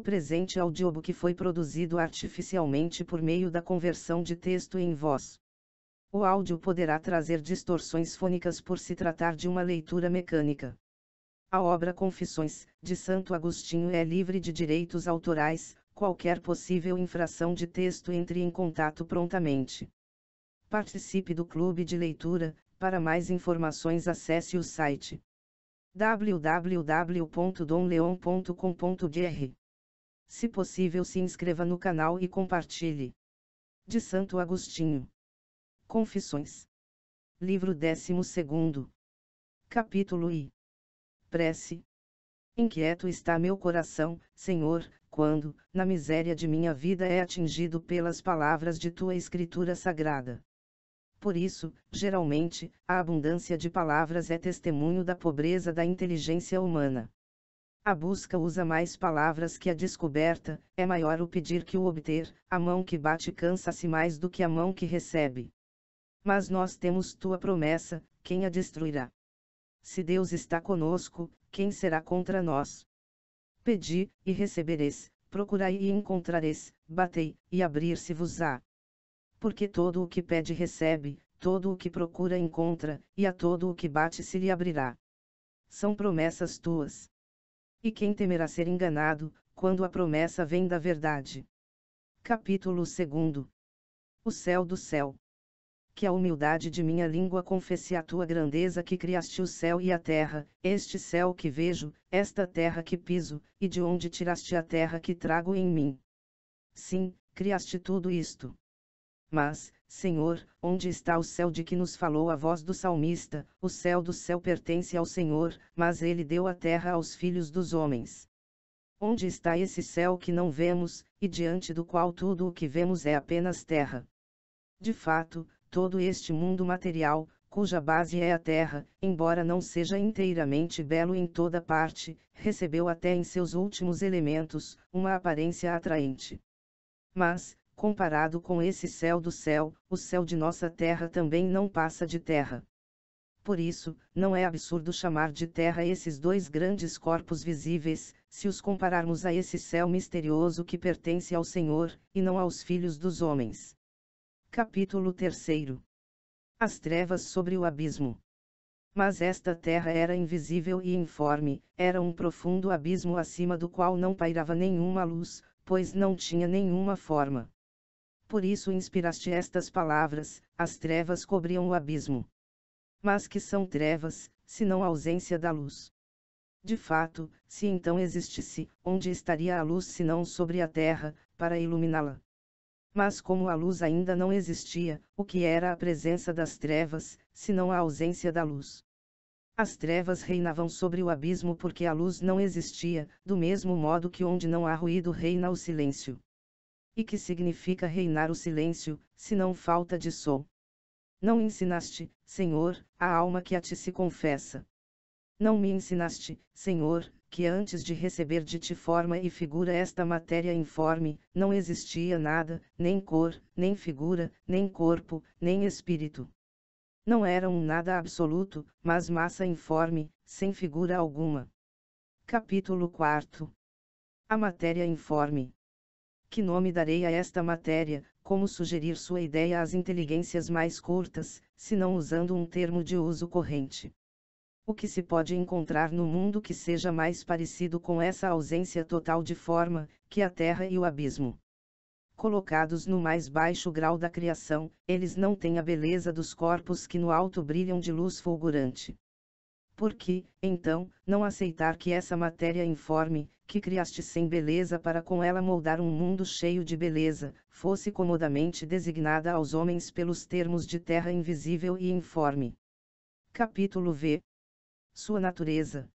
O presente audiobook foi produzido artificialmente por meio da conversão de texto em voz. O áudio poderá trazer distorções fônicas por se tratar de uma leitura mecânica. A obra Confissões, de Santo Agostinho é livre de direitos autorais, qualquer possível infração de texto entre em contato prontamente. Participe do clube de leitura, para mais informações acesse o site www.domleon.com.br. Se possível, se inscreva no canal e compartilhe. De Santo Agostinho. Confissões. Livro 12. Capítulo I. Prece. Inquieto está meu coração, Senhor, quando, na miséria de minha vida, é atingido pelas palavras de tua Escritura sagrada. Por isso, geralmente, a abundância de palavras é testemunho da pobreza da inteligência humana. A busca usa mais palavras que a descoberta, é maior o pedir que o obter, a mão que bate cansa-se mais do que a mão que recebe. Mas nós temos tua promessa, quem a destruirá? Se Deus está conosco, quem será contra nós? Pedi, e recebereis, procurai e encontrareis, batei, e abrir-se-vos-á porque todo o que pede recebe, todo o que procura encontra, e a todo o que bate se lhe abrirá. São promessas tuas. E quem temerá ser enganado, quando a promessa vem da verdade? Capítulo 2 O céu do céu. Que a humildade de minha língua confesse a tua grandeza que criaste o céu e a terra, este céu que vejo, esta terra que piso, e de onde tiraste a terra que trago em mim. Sim, criaste tudo isto. Mas, Senhor, onde está o céu de que nos falou a voz do salmista? O céu do céu pertence ao Senhor, mas ele deu a terra aos filhos dos homens. Onde está esse céu que não vemos, e diante do qual tudo o que vemos é apenas terra? De fato, todo este mundo material, cuja base é a terra, embora não seja inteiramente belo em toda parte, recebeu até em seus últimos elementos, uma aparência atraente. Mas, comparado com esse céu do céu, o céu de nossa terra também não passa de terra. Por isso, não é absurdo chamar de terra esses dois grandes corpos visíveis, se os compararmos a esse céu misterioso que pertence ao Senhor, e não aos filhos dos homens. Capítulo 3 As trevas sobre o abismo. Mas esta terra era invisível e informe, era um profundo abismo acima do qual não pairava nenhuma luz, pois não tinha nenhuma forma por isso inspiraste estas palavras: as trevas cobriam o abismo. Mas que são trevas, senão a ausência da luz? De fato, se então existisse, onde estaria a luz senão sobre a terra, para iluminá-la? Mas como a luz ainda não existia, o que era a presença das trevas, senão a ausência da luz? As trevas reinavam sobre o abismo porque a luz não existia, do mesmo modo que onde não há ruído reina o silêncio. E que significa reinar o silêncio, se não falta de som? Não ensinaste, Senhor, a alma que a ti se confessa. Não me ensinaste, Senhor, que antes de receber de ti forma e figura esta matéria informe, não existia nada, nem cor, nem figura, nem corpo, nem espírito. Não era um nada absoluto, mas massa informe, sem figura alguma. Capítulo 4 A matéria informe. Que nome darei a esta matéria, como sugerir sua ideia às inteligências mais curtas, se não usando um termo de uso corrente? O que se pode encontrar no mundo que seja mais parecido com essa ausência total de forma, que a terra e o abismo? Colocados no mais baixo grau da criação, eles não têm a beleza dos corpos que no alto brilham de luz fulgurante. Por que, então, não aceitar que essa matéria informe, que criaste sem beleza para com ela moldar um mundo cheio de beleza, fosse comodamente designada aos homens pelos termos de terra invisível e informe? Capítulo V Sua natureza.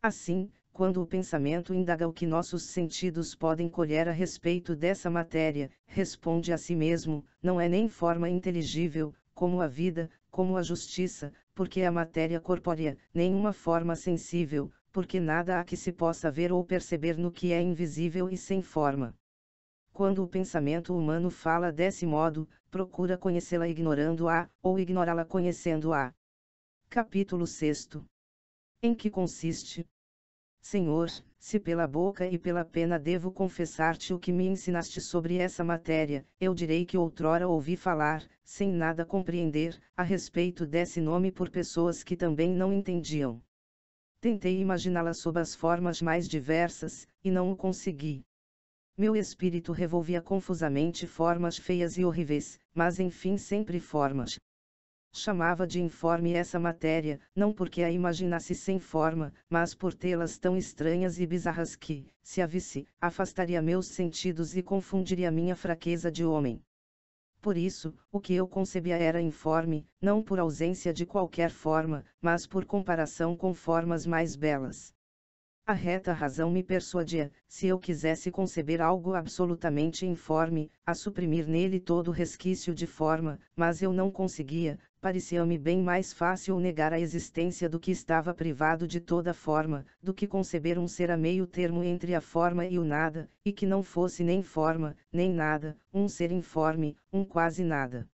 Assim, quando o pensamento indaga o que nossos sentidos podem colher a respeito dessa matéria, responde a si mesmo: não é nem forma inteligível, como a vida, como a justiça, porque a matéria corpórea, nenhuma forma sensível, porque nada há que se possa ver ou perceber no que é invisível e sem forma. Quando o pensamento humano fala desse modo, procura conhecê-la ignorando-a, ou ignorá-la conhecendo-a. Capítulo 6 Em que consiste? Senhor, se pela boca e pela pena devo confessar-te o que me ensinaste sobre essa matéria, eu direi que outrora ouvi falar, sem nada compreender, a respeito desse nome por pessoas que também não entendiam. Tentei imaginá-la sob as formas mais diversas, e não o consegui. Meu espírito revolvia confusamente formas feias e horríveis, mas enfim sempre formas. Chamava de informe essa matéria, não porque a imaginasse sem forma, mas por tê-las tão estranhas e bizarras que, se a visse, afastaria meus sentidos e confundiria minha fraqueza de homem. Por isso, o que eu concebia era informe, não por ausência de qualquer forma, mas por comparação com formas mais belas. A reta razão me persuadia, se eu quisesse conceber algo absolutamente informe, a suprimir nele todo resquício de forma, mas eu não conseguia, parecia-me bem mais fácil negar a existência do que estava privado de toda forma, do que conceber um ser a meio termo entre a forma e o nada, e que não fosse nem forma, nem nada, um ser informe, um quase nada.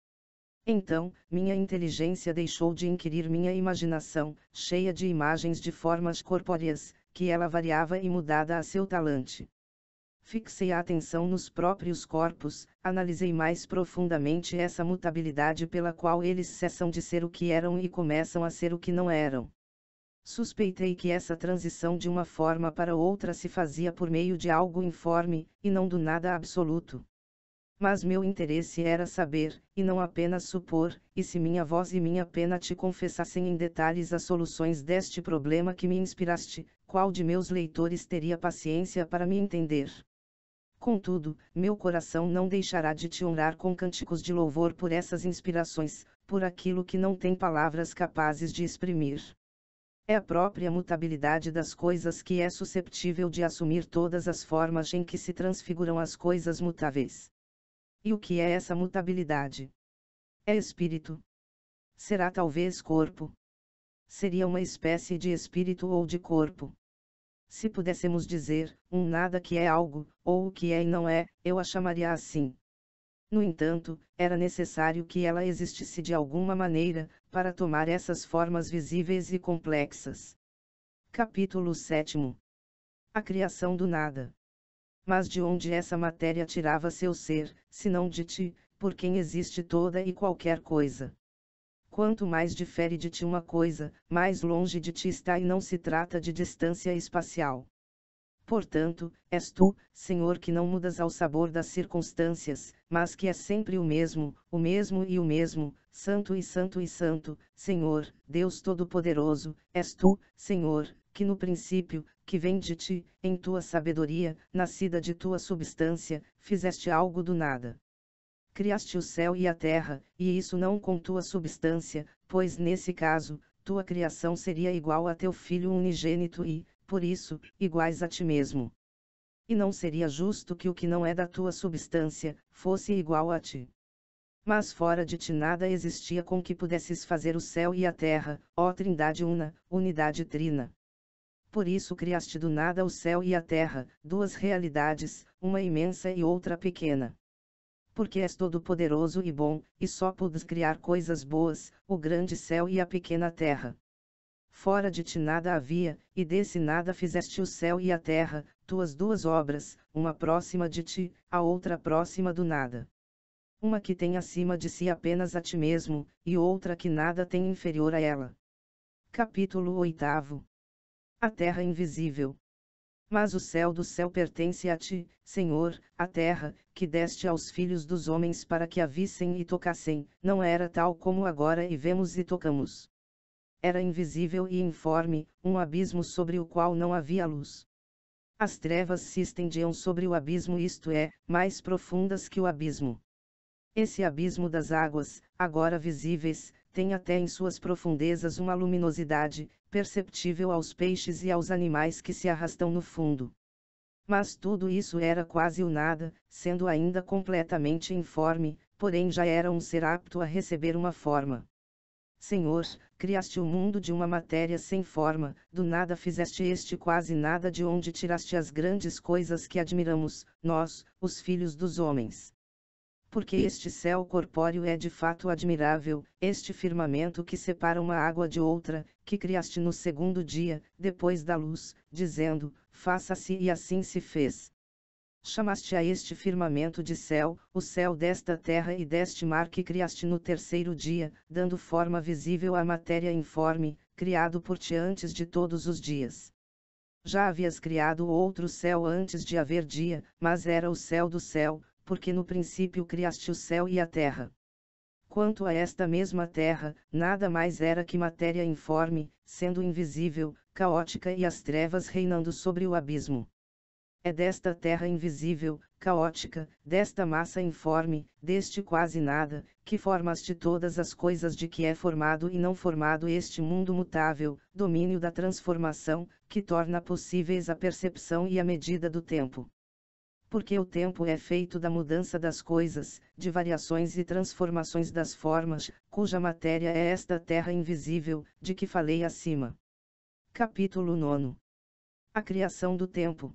Então, minha inteligência deixou de inquirir minha imaginação, cheia de imagens de formas corpóreas, que ela variava e mudada a seu talante. Fixei a atenção nos próprios corpos, analisei mais profundamente essa mutabilidade pela qual eles cessam de ser o que eram e começam a ser o que não eram. Suspeitei que essa transição de uma forma para outra se fazia por meio de algo informe, e não do nada absoluto mas meu interesse era saber, e não apenas supor, e se minha voz e minha pena te confessassem em detalhes as soluções deste problema que me inspiraste, qual de meus leitores teria paciência para me entender? Contudo, meu coração não deixará de te honrar com cânticos de louvor por essas inspirações, por aquilo que não tem palavras capazes de exprimir. É a própria mutabilidade das coisas que é susceptível de assumir todas as formas em que se transfiguram as coisas mutáveis. E o que é essa mutabilidade? É espírito. Será talvez corpo. Seria uma espécie de espírito ou de corpo. Se pudéssemos dizer, um nada que é algo, ou o que é e não é, eu a chamaria assim. No entanto, era necessário que ela existisse de alguma maneira, para tomar essas formas visíveis e complexas. Capítulo 7 A criação do nada. Mas de onde essa matéria tirava seu ser, senão de ti, por quem existe toda e qualquer coisa? Quanto mais difere de ti uma coisa, mais longe de ti está e não se trata de distância espacial. Portanto, és tu, Senhor, que não mudas ao sabor das circunstâncias, mas que é sempre o mesmo, o mesmo e o mesmo, Santo e Santo e Santo, Senhor, Deus Todo-Poderoso, és tu, Senhor, que no princípio, que vem de ti, em tua sabedoria, nascida de tua substância, fizeste algo do nada. Criaste o céu e a terra, e isso não com tua substância, pois nesse caso, tua criação seria igual a teu filho unigênito e, por isso, iguais a ti mesmo. E não seria justo que o que não é da tua substância, fosse igual a ti. Mas fora de ti nada existia com que pudesses fazer o céu e a terra, ó Trindade una, unidade trina por isso criaste do nada o céu e a terra, duas realidades, uma imensa e outra pequena. Porque és todo-poderoso e bom, e só podes criar coisas boas, o grande céu e a pequena terra. Fora de ti nada havia, e desse nada fizeste o céu e a terra, tuas duas obras, uma próxima de ti, a outra próxima do nada. Uma que tem acima de si apenas a ti mesmo, e outra que nada tem inferior a ela. Capítulo 8 a terra invisível. Mas o céu do céu pertence a ti, Senhor, a terra, que deste aos filhos dos homens para que a vissem e tocassem, não era tal como agora e vemos e tocamos. Era invisível e informe, um abismo sobre o qual não havia luz. As trevas se estendiam sobre o abismo, isto é, mais profundas que o abismo. Esse abismo das águas, agora visíveis, tem até em suas profundezas uma luminosidade, perceptível aos peixes e aos animais que se arrastam no fundo. Mas tudo isso era quase o nada, sendo ainda completamente informe, porém já era um ser apto a receber uma forma. Senhor, criaste o mundo de uma matéria sem forma, do nada fizeste este quase nada de onde tiraste as grandes coisas que admiramos, nós, os filhos dos homens Porque este céu corpóreo é de fato admirável, este firmamento que separa uma água de outra, que criaste no segundo dia, depois da luz, dizendo: Faça-se e assim se fez. Chamaste a este firmamento de céu, o céu desta terra e deste mar que criaste no terceiro dia, dando forma visível à matéria informe, criado por ti antes de todos os dias. Já havias criado outro céu antes de haver dia, mas era o céu do céu, porque no princípio criaste o céu e a terra. Quanto a esta mesma terra, nada mais era que matéria informe, sendo invisível, caótica e as trevas reinando sobre o abismo. É desta terra invisível, caótica, desta massa informe, deste quase nada, que formaste todas as coisas de que é formado e não formado este mundo mutável, domínio da transformação, que torna possíveis a percepção e a medida do tempo. Porque o tempo é feito da mudança das coisas, de variações e transformações das formas, cuja matéria é esta terra invisível, de que falei acima. Capítulo 9 A criação do tempo.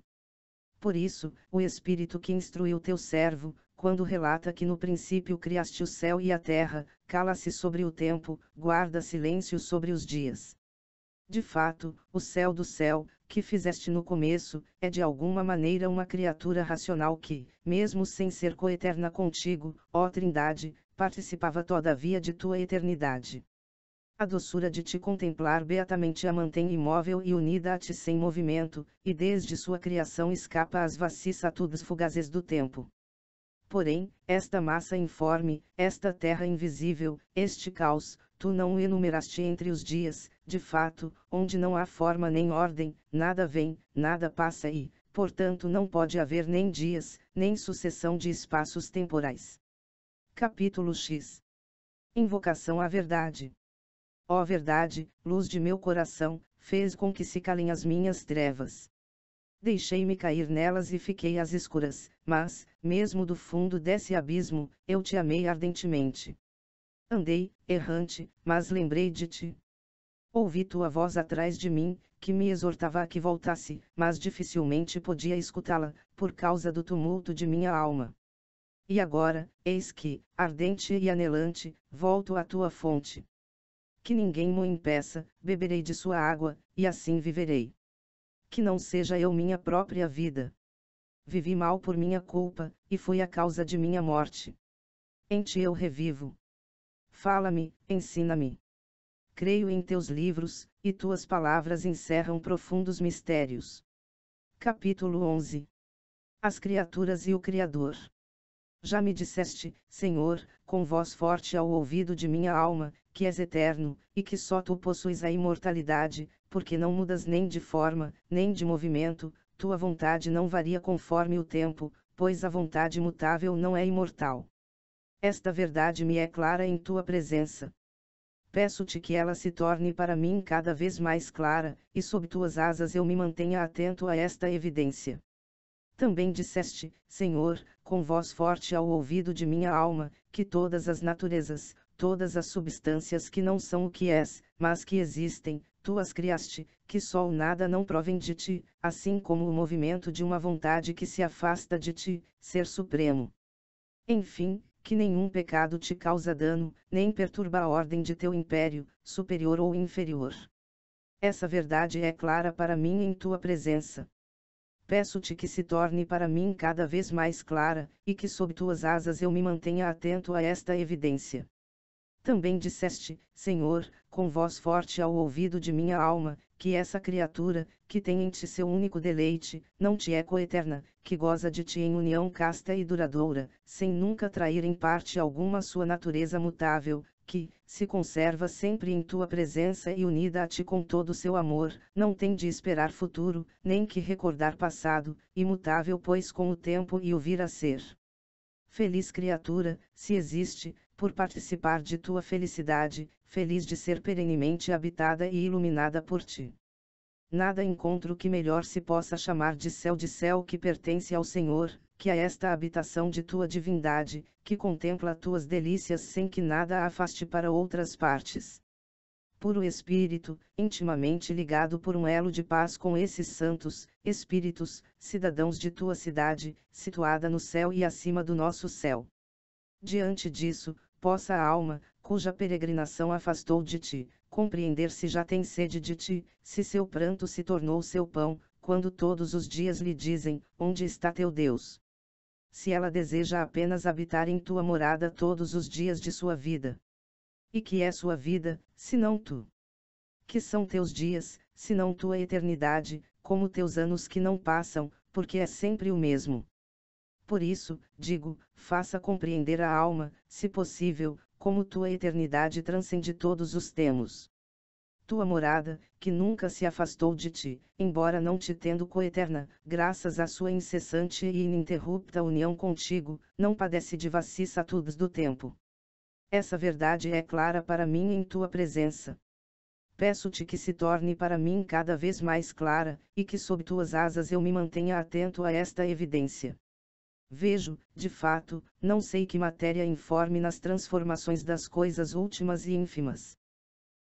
Por isso, o Espírito que instruiu teu servo, quando relata que no princípio criaste o céu e a terra, cala-se sobre o tempo, guarda silêncio sobre os dias. De fato, o céu do céu, que fizeste no começo, é de alguma maneira uma criatura racional que, mesmo sem ser coeterna contigo, ó Trindade, participava todavia de tua eternidade. A doçura de te contemplar beatamente a mantém imóvel e unida a ti sem movimento, e desde sua criação escapa às vicissitudes fugazes do tempo. Porém, esta massa informe, esta terra invisível, este caos, tu não enumeraste entre os dias, de fato, onde não há forma nem ordem, nada vem, nada passa e, portanto não pode haver nem dias, nem sucessão de espaços temporais. Capítulo X Invocação à Verdade Ó verdade, luz de meu coração, fez com que se calem as minhas trevas. Deixei-me cair nelas e fiquei às escuras, mas, mesmo do fundo desse abismo, eu te amei ardentemente. Andei, errante, mas lembrei de ti. Ouvi tua voz atrás de mim, que me exortava a que voltasse, mas dificilmente podia escutá-la, por causa do tumulto de minha alma. E agora, eis que, ardente e anelante, volto à tua fonte que ninguém mo impeça, beberei de sua água, e assim viverei. Que não seja eu minha própria vida. Vivi mal por minha culpa, e foi a causa de minha morte. Em ti eu revivo. Fala-me, ensina-me. Creio em teus livros, e tuas palavras encerram profundos mistérios. Capítulo 11 As criaturas e o Criador. Já me disseste, Senhor, com voz forte ao ouvido de minha alma, que és eterno, e que só tu possuis a imortalidade, porque não mudas nem de forma, nem de movimento, tua vontade não varia conforme o tempo, pois a vontade mutável não é imortal. Esta verdade me é clara em tua presença. Peço-te que ela se torne para mim cada vez mais clara, e sob tuas asas eu me mantenha atento a esta evidência. Também disseste, Senhor, com voz forte ao ouvido de minha alma, que todas as naturezas, todas as substâncias que não são o que és, mas que existem, tu as criaste, que só o nada não provém de ti, assim como o movimento de uma vontade que se afasta de ti, ser supremo. Enfim, que nenhum pecado te causa dano, nem perturba a ordem de teu império, superior ou inferior. Essa verdade é clara para mim em tua presença peço-te que se torne para mim cada vez mais clara, e que sob tuas asas eu me mantenha atento a esta evidência. Também disseste, Senhor, com voz forte ao ouvido de minha alma, que essa criatura, que tem em ti seu único deleite, não te é coeterna, que goza de ti em união casta e duradoura, sem nunca trair em parte alguma sua natureza mutável, que, se conserva sempre em tua presença e unida a ti com todo o seu amor, não tem de esperar futuro, nem que recordar passado, imutável pois com o tempo e o vir a ser. Feliz criatura, se existe, por participar de tua felicidade, feliz de ser perenemente habitada e iluminada por ti. Nada encontro que melhor se possa chamar de céu de céu que pertence ao Senhor, que a esta habitação de tua divindade, que contempla tuas delícias sem que nada afaste para outras partes. Puro Espírito, intimamente ligado por um elo de paz com esses santos, espíritos, cidadãos de tua cidade, situada no céu e acima do nosso céu. Diante disso, possa a alma, cuja peregrinação afastou de ti, compreender se já tem sede de ti, se seu pranto se tornou seu pão, quando todos os dias lhe dizem: Onde está teu Deus? Se ela deseja apenas habitar em tua morada todos os dias de sua vida. E que é sua vida, se não tu? Que são teus dias, se não tua eternidade, como teus anos que não passam, porque é sempre o mesmo. Por isso, digo, faça compreender a alma, se possível, como tua eternidade transcende todos os tempos. Tua morada, que nunca se afastou de ti, embora não te tendo coeterna, graças à sua incessante e ininterrupta união contigo, não padece de vicissitudes do tempo. Essa verdade é clara para mim em tua presença. Peço-te que se torne para mim cada vez mais clara, e que sob tuas asas eu me mantenha atento a esta evidência. Vejo, de fato, não sei que matéria informe nas transformações das coisas últimas e ínfimas.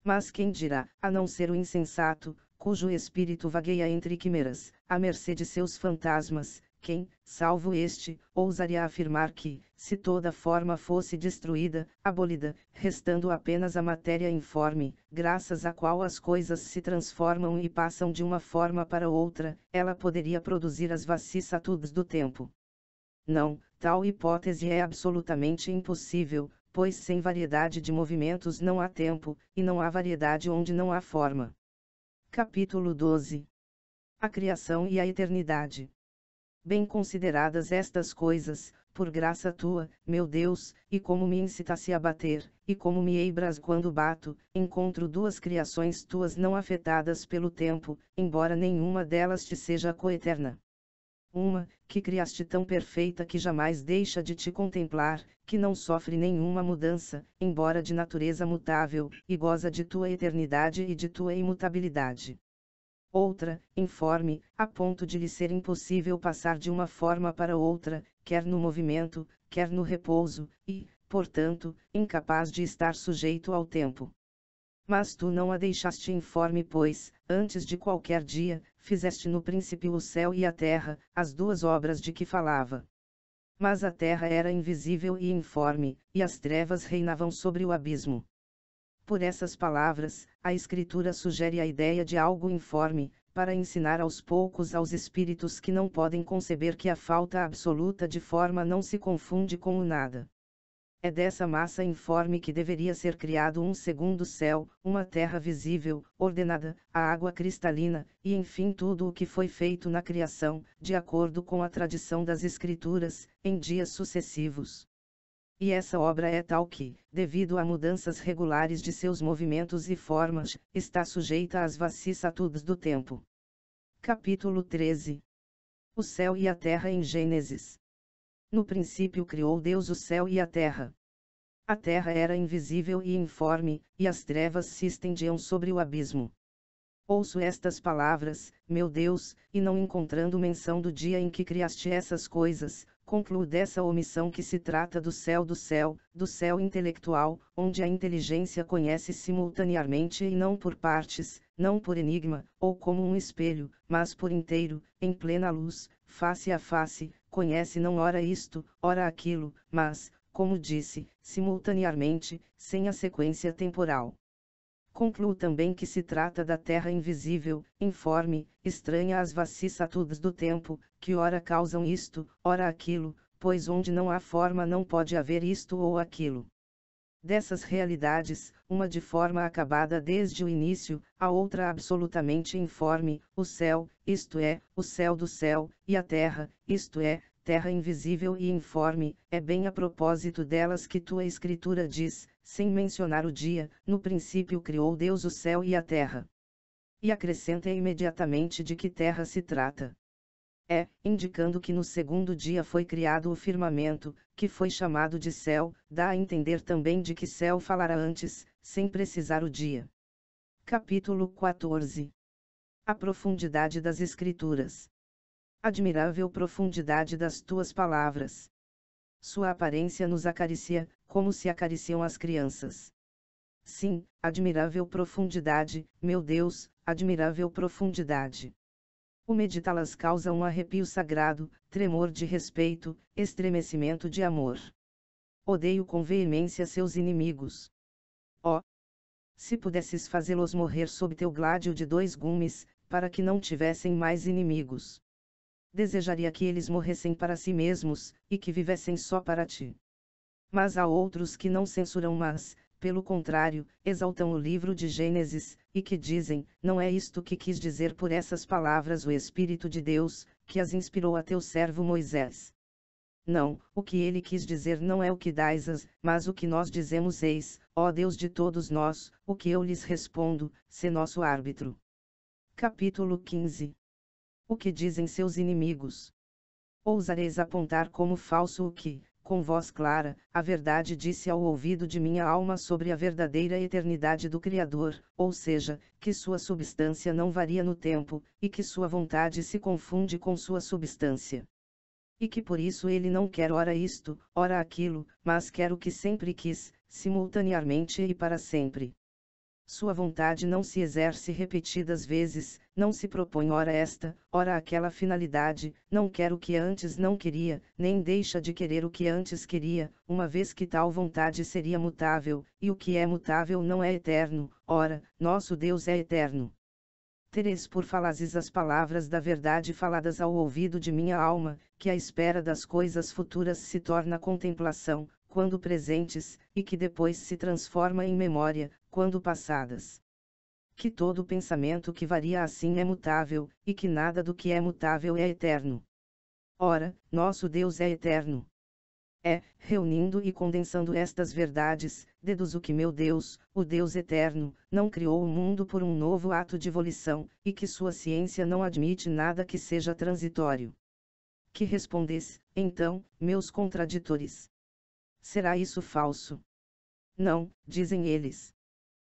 Mas quem dirá, a não ser o insensato, cujo espírito vagueia entre quimeras, à mercê de seus fantasmas, quem, salvo este, ousaria afirmar que, se toda forma fosse destruída, abolida, restando apenas a matéria informe, graças à qual as coisas se transformam e passam de uma forma para outra, ela poderia produzir as vicissitudes do tempo. Não, tal hipótese é absolutamente impossível, pois sem variedade de movimentos não há tempo, e não há variedade onde não há forma. Capítulo 12 A Criação e a Eternidade. Bem consideradas estas coisas, por graça tua, meu Deus, e como me incitasse a bater, e como me eibras quando bato, encontro duas criações tuas não afetadas pelo tempo, embora nenhuma delas te seja coeterna uma, que criaste tão perfeita que jamais deixa de te contemplar, que não sofre nenhuma mudança, embora de natureza mutável, e goza de tua eternidade e de tua imutabilidade. Outra, informe, a ponto de lhe ser impossível passar de uma forma para outra, quer no movimento, quer no repouso, e, portanto, incapaz de estar sujeito ao tempo. Mas tu não a deixaste informe, pois, antes de qualquer dia, fizeste no princípio o céu e a terra, as duas obras de que falava. Mas a terra era invisível e informe, e as trevas reinavam sobre o abismo. Por essas palavras, a Escritura sugere a ideia de algo informe, para ensinar aos poucos aos espíritos que não podem conceber que a falta absoluta de forma não se confunde com o nada. É dessa massa informe que deveria ser criado um segundo céu, uma terra visível, ordenada, a água cristalina, e enfim tudo o que foi feito na criação, de acordo com a tradição das Escrituras, em dias sucessivos. E essa obra é tal que, devido a mudanças regulares de seus movimentos e formas, está sujeita às vicissitudes do tempo. Capítulo 13 O céu e a terra em Gênesis. No princípio criou Deus o céu e a terra. A terra era invisível e informe, e as trevas se estendiam sobre o abismo. Ouço estas palavras, meu Deus, e não encontrando menção do dia em que criaste essas coisas, concluo dessa omissão que se trata do céu do céu, do céu intelectual, onde a inteligência conhece simultaneamente e não por partes, não por enigma, ou como um espelho, mas por inteiro, em plena luz, face a face, conhece não ora isto, ora aquilo, mas, como disse, simultaneamente, sem a sequência temporal. Concluo também que se trata da terra invisível, informe, estranha às vicissitudes do tempo, que ora causam isto, ora aquilo, pois onde não há forma não pode haver isto ou aquilo. Dessas realidades, uma de forma acabada desde o início, a outra absolutamente informe, o céu, isto é, o céu do céu, e a terra, isto é, terra invisível e informe, é bem a propósito delas que tua escritura diz, sem mencionar o dia, no princípio criou Deus o céu e a terra. E acrescenta imediatamente de que terra se trata é, indicando que no segundo dia foi criado o firmamento, que foi chamado de céu, dá a entender também de que céu falará antes, sem precisar o dia. Capítulo 14 A profundidade das Escrituras. Admirável profundidade das tuas palavras. Sua aparência nos acaricia, como se acariciam as crianças. Sim, admirável profundidade, meu Deus, admirável profundidade. O meditá-las causa um arrepio sagrado, tremor de respeito, estremecimento de amor. odeio com veemência seus inimigos. Ó! Oh, se pudesses fazê-los morrer sob teu gládio de dois gumes, para que não tivessem mais inimigos. Desejaria que eles morressem para si mesmos, e que vivessem só para ti. Mas há outros que não censuram, mas, pelo contrário, exaltam o livro de Gênesis, e que dizem: Não é isto que quis dizer por essas palavras o Espírito de Deus, que as inspirou a teu servo Moisés. Não, o que ele quis dizer não é o que dais, mas o que nós dizemos eis, ó Deus de todos nós, o que eu lhes respondo, se nosso árbitro. Capítulo 15 O que dizem seus inimigos? Ousareis apontar como falso o que, com voz clara, a verdade disse ao ouvido de minha alma sobre a verdadeira eternidade do Criador, ou seja, que sua substância não varia no tempo, e que sua vontade se confunde com sua substância. E que por isso ele não quer ora isto, ora aquilo, mas quer o que sempre quis, simultaneamente e para sempre. Sua vontade não se exerce repetidas vezes, não se propõe ora esta, ora aquela finalidade, não quer o que antes não queria, nem deixa de querer o que antes queria, uma vez que tal vontade seria mutável, e o que é mutável não é eterno, ora, nosso Deus é eterno. Tereis por falazes as palavras da verdade faladas ao ouvido de minha alma, que a espera das coisas futuras se torna contemplação, quando presentes, e que depois se transforma em memória, quando passadas. Que todo pensamento que varia assim é mutável, e que nada do que é mutável é eterno. Ora, nosso Deus é eterno. É, reunindo e condensando estas verdades, deduzo que meu Deus, o Deus eterno, não criou o mundo por um novo ato de volição, e que sua ciência não admite nada que seja transitório. Que respondes, então, meus contraditores? Será isso falso? Não, dizem eles.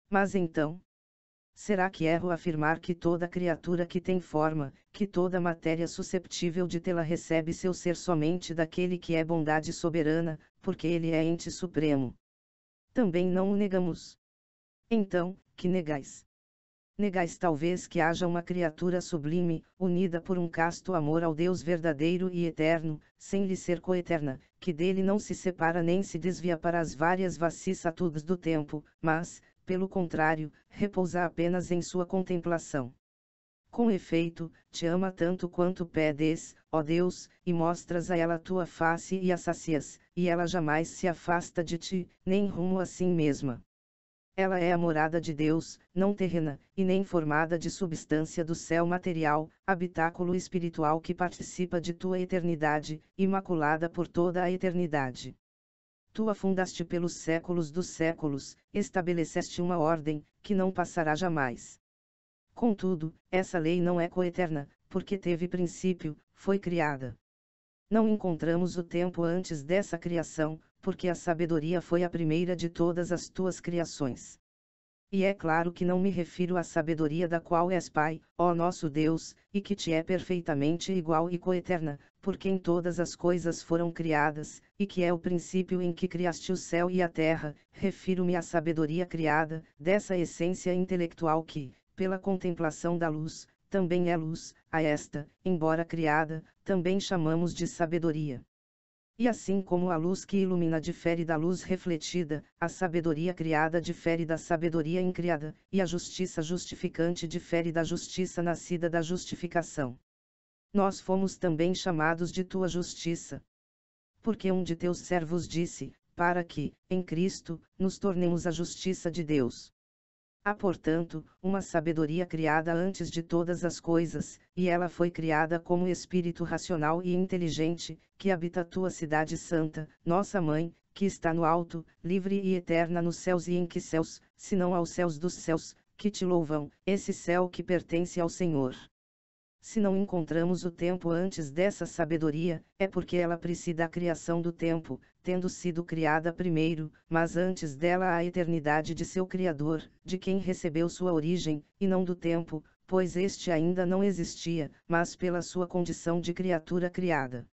Mas então? Será que erro afirmar que toda criatura que tem forma, que toda matéria susceptível de tê-la recebe seu ser somente daquele que é bondade soberana, porque ele é ente supremo? Também não o negamos. Então, que negais? Negais talvez que haja uma criatura sublime, unida por um casto amor ao Deus verdadeiro e eterno, sem lhe ser coeterna, que dele não se separa nem se desvia para as várias vicissitudes do tempo, mas, pelo contrário, repousa apenas em sua contemplação. Com efeito, te ama tanto quanto pedes, ó Deus, e mostras a ela tua face e a sacias, e ela jamais se afasta de ti, nem rumo a si mesma. Ela é a morada de Deus, não terrena, e nem formada de substância do céu material, habitáculo espiritual que participa de tua eternidade, imaculada por toda a eternidade. Tu a fundaste pelos séculos dos séculos, estabeleceste uma ordem, que não passará jamais. Contudo, essa lei não é coeterna, porque teve princípio, foi criada. Não encontramos o tempo antes dessa criação, porque a sabedoria foi a primeira de todas as tuas criações. E é claro que não me refiro à sabedoria da qual és Pai, ó nosso Deus, e que te é perfeitamente igual e coeterna, por quem todas as coisas foram criadas, e que é o princípio em que criaste o céu e a terra, refiro-me à sabedoria criada, dessa essência intelectual que, pela contemplação da luz, também é luz, a esta, embora criada, também chamamos de sabedoria. E assim como a luz que ilumina difere da luz refletida, a sabedoria criada difere da sabedoria incriada, e a justiça justificante difere da justiça nascida da justificação. Nós fomos também chamados de tua justiça. Porque um de teus servos disse, para que, em Cristo, nos tornemos a justiça de Deus. Há, portanto, uma sabedoria criada antes de todas as coisas, e ela foi criada como espírito racional e inteligente, que habita tua cidade santa, nossa mãe, que está no alto, livre e eterna nos céus e em que céus, senão aos céus dos céus, que te louvam, esse céu que pertence ao Senhor. Se não encontramos o tempo antes dessa sabedoria, é porque ela precede a criação do tempo, tendo sido criada primeiro, mas antes dela a eternidade de seu Criador, de quem recebeu sua origem, e não do tempo, pois este ainda não existia, mas pela sua condição de criatura criada.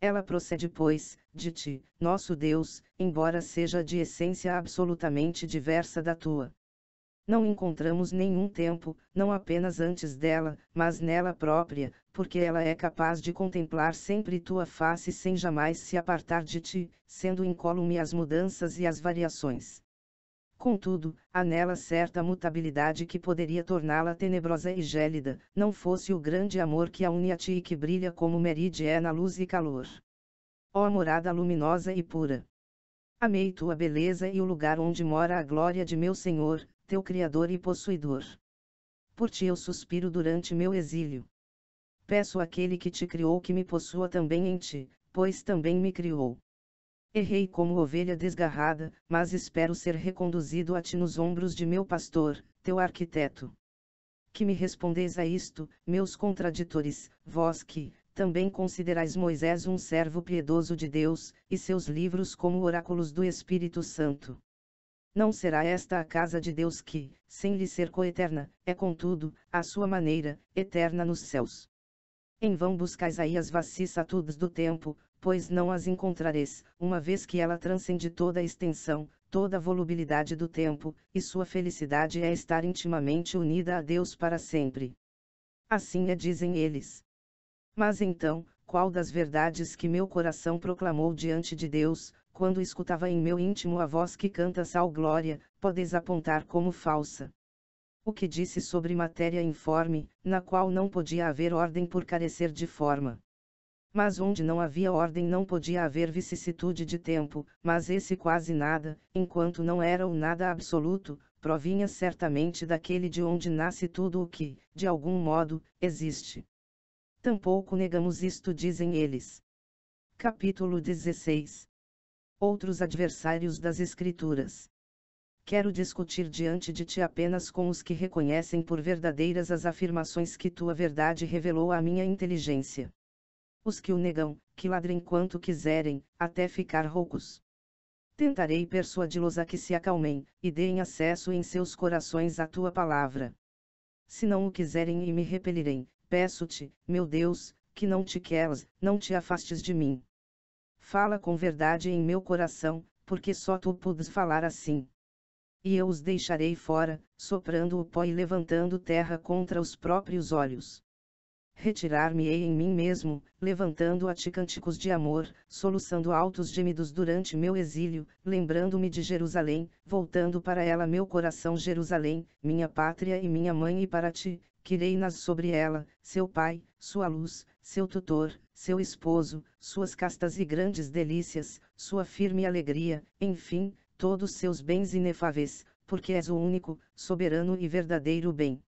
Ela procede, pois, de ti, nosso Deus, embora seja de essência absolutamente diversa da tua. Não encontramos nenhum tempo, não apenas antes dela, mas nela própria, porque ela é capaz de contemplar sempre tua face sem jamais se apartar de ti, sendo incólume as mudanças e as variações. Contudo, há nela certa mutabilidade que poderia torná-la tenebrosa e gélida, não fosse o grande amor que a une a ti e que brilha como meridiana luz e calor. Ó morada luminosa e pura! Amei tua beleza e o lugar onde mora a glória de meu Senhor, teu Criador e Possuidor. Por ti eu suspiro durante meu exílio. Peço àquele que te criou que me possua também em ti, pois também me criou. Errei como ovelha desgarrada, mas espero ser reconduzido a ti nos ombros de meu pastor, teu arquiteto. Que me respondeis a isto, meus contraditores, vós que, também considerais Moisés um servo piedoso de Deus, e seus livros como oráculos do Espírito Santo. Não será esta a casa de Deus que, sem lhe ser coeterna, é contudo, à sua maneira, eterna nos céus. Em vão buscais aí as vicissitudes do tempo, pois não as encontrareis, uma vez que ela transcende toda a extensão, toda a volubilidade do tempo, e sua felicidade é estar intimamente unida a Deus para sempre. Assim é dizem eles. Mas então, qual das verdades que meu coração proclamou diante de Deus, quando escutava em meu íntimo a voz que canta sal glória, podes apontar como falsa? O que disse sobre matéria informe, na qual não podia haver ordem por carecer de forma. Mas onde não havia ordem não podia haver vicissitude de tempo, mas esse quase nada, enquanto não era o nada absoluto, provinha certamente daquele de onde nasce tudo o que, de algum modo, existe. Tampouco negamos isto, dizem eles. Capítulo 16 Outros adversários das Escrituras. Quero discutir diante de ti apenas com os que reconhecem por verdadeiras as afirmações que tua verdade revelou à minha inteligência os que o negam, que ladrem quanto quiserem, até ficar roucos. Tentarei persuadi-los a que se acalmem, e deem acesso em seus corações à tua palavra. Se não o quiserem e me repelirem, peço-te, meu Deus, que não te queres, não te afastes de mim. Fala com verdade em meu coração, porque só tu podes falar assim. E eu os deixarei fora, soprando o pó e levantando terra contra os próprios olhos retirar-me-ei em mim mesmo, levantando a ti cânticos de amor, soluçando altos gemidos durante meu exílio, lembrando-me de Jerusalém, voltando para ela meu coração Jerusalém, minha pátria e minha mãe e para ti, que reinas sobre ela, seu pai, sua luz, seu tutor, seu esposo, suas castas e grandes delícias, sua firme alegria, enfim, todos seus bens inefáveis, porque és o único, soberano e verdadeiro bem.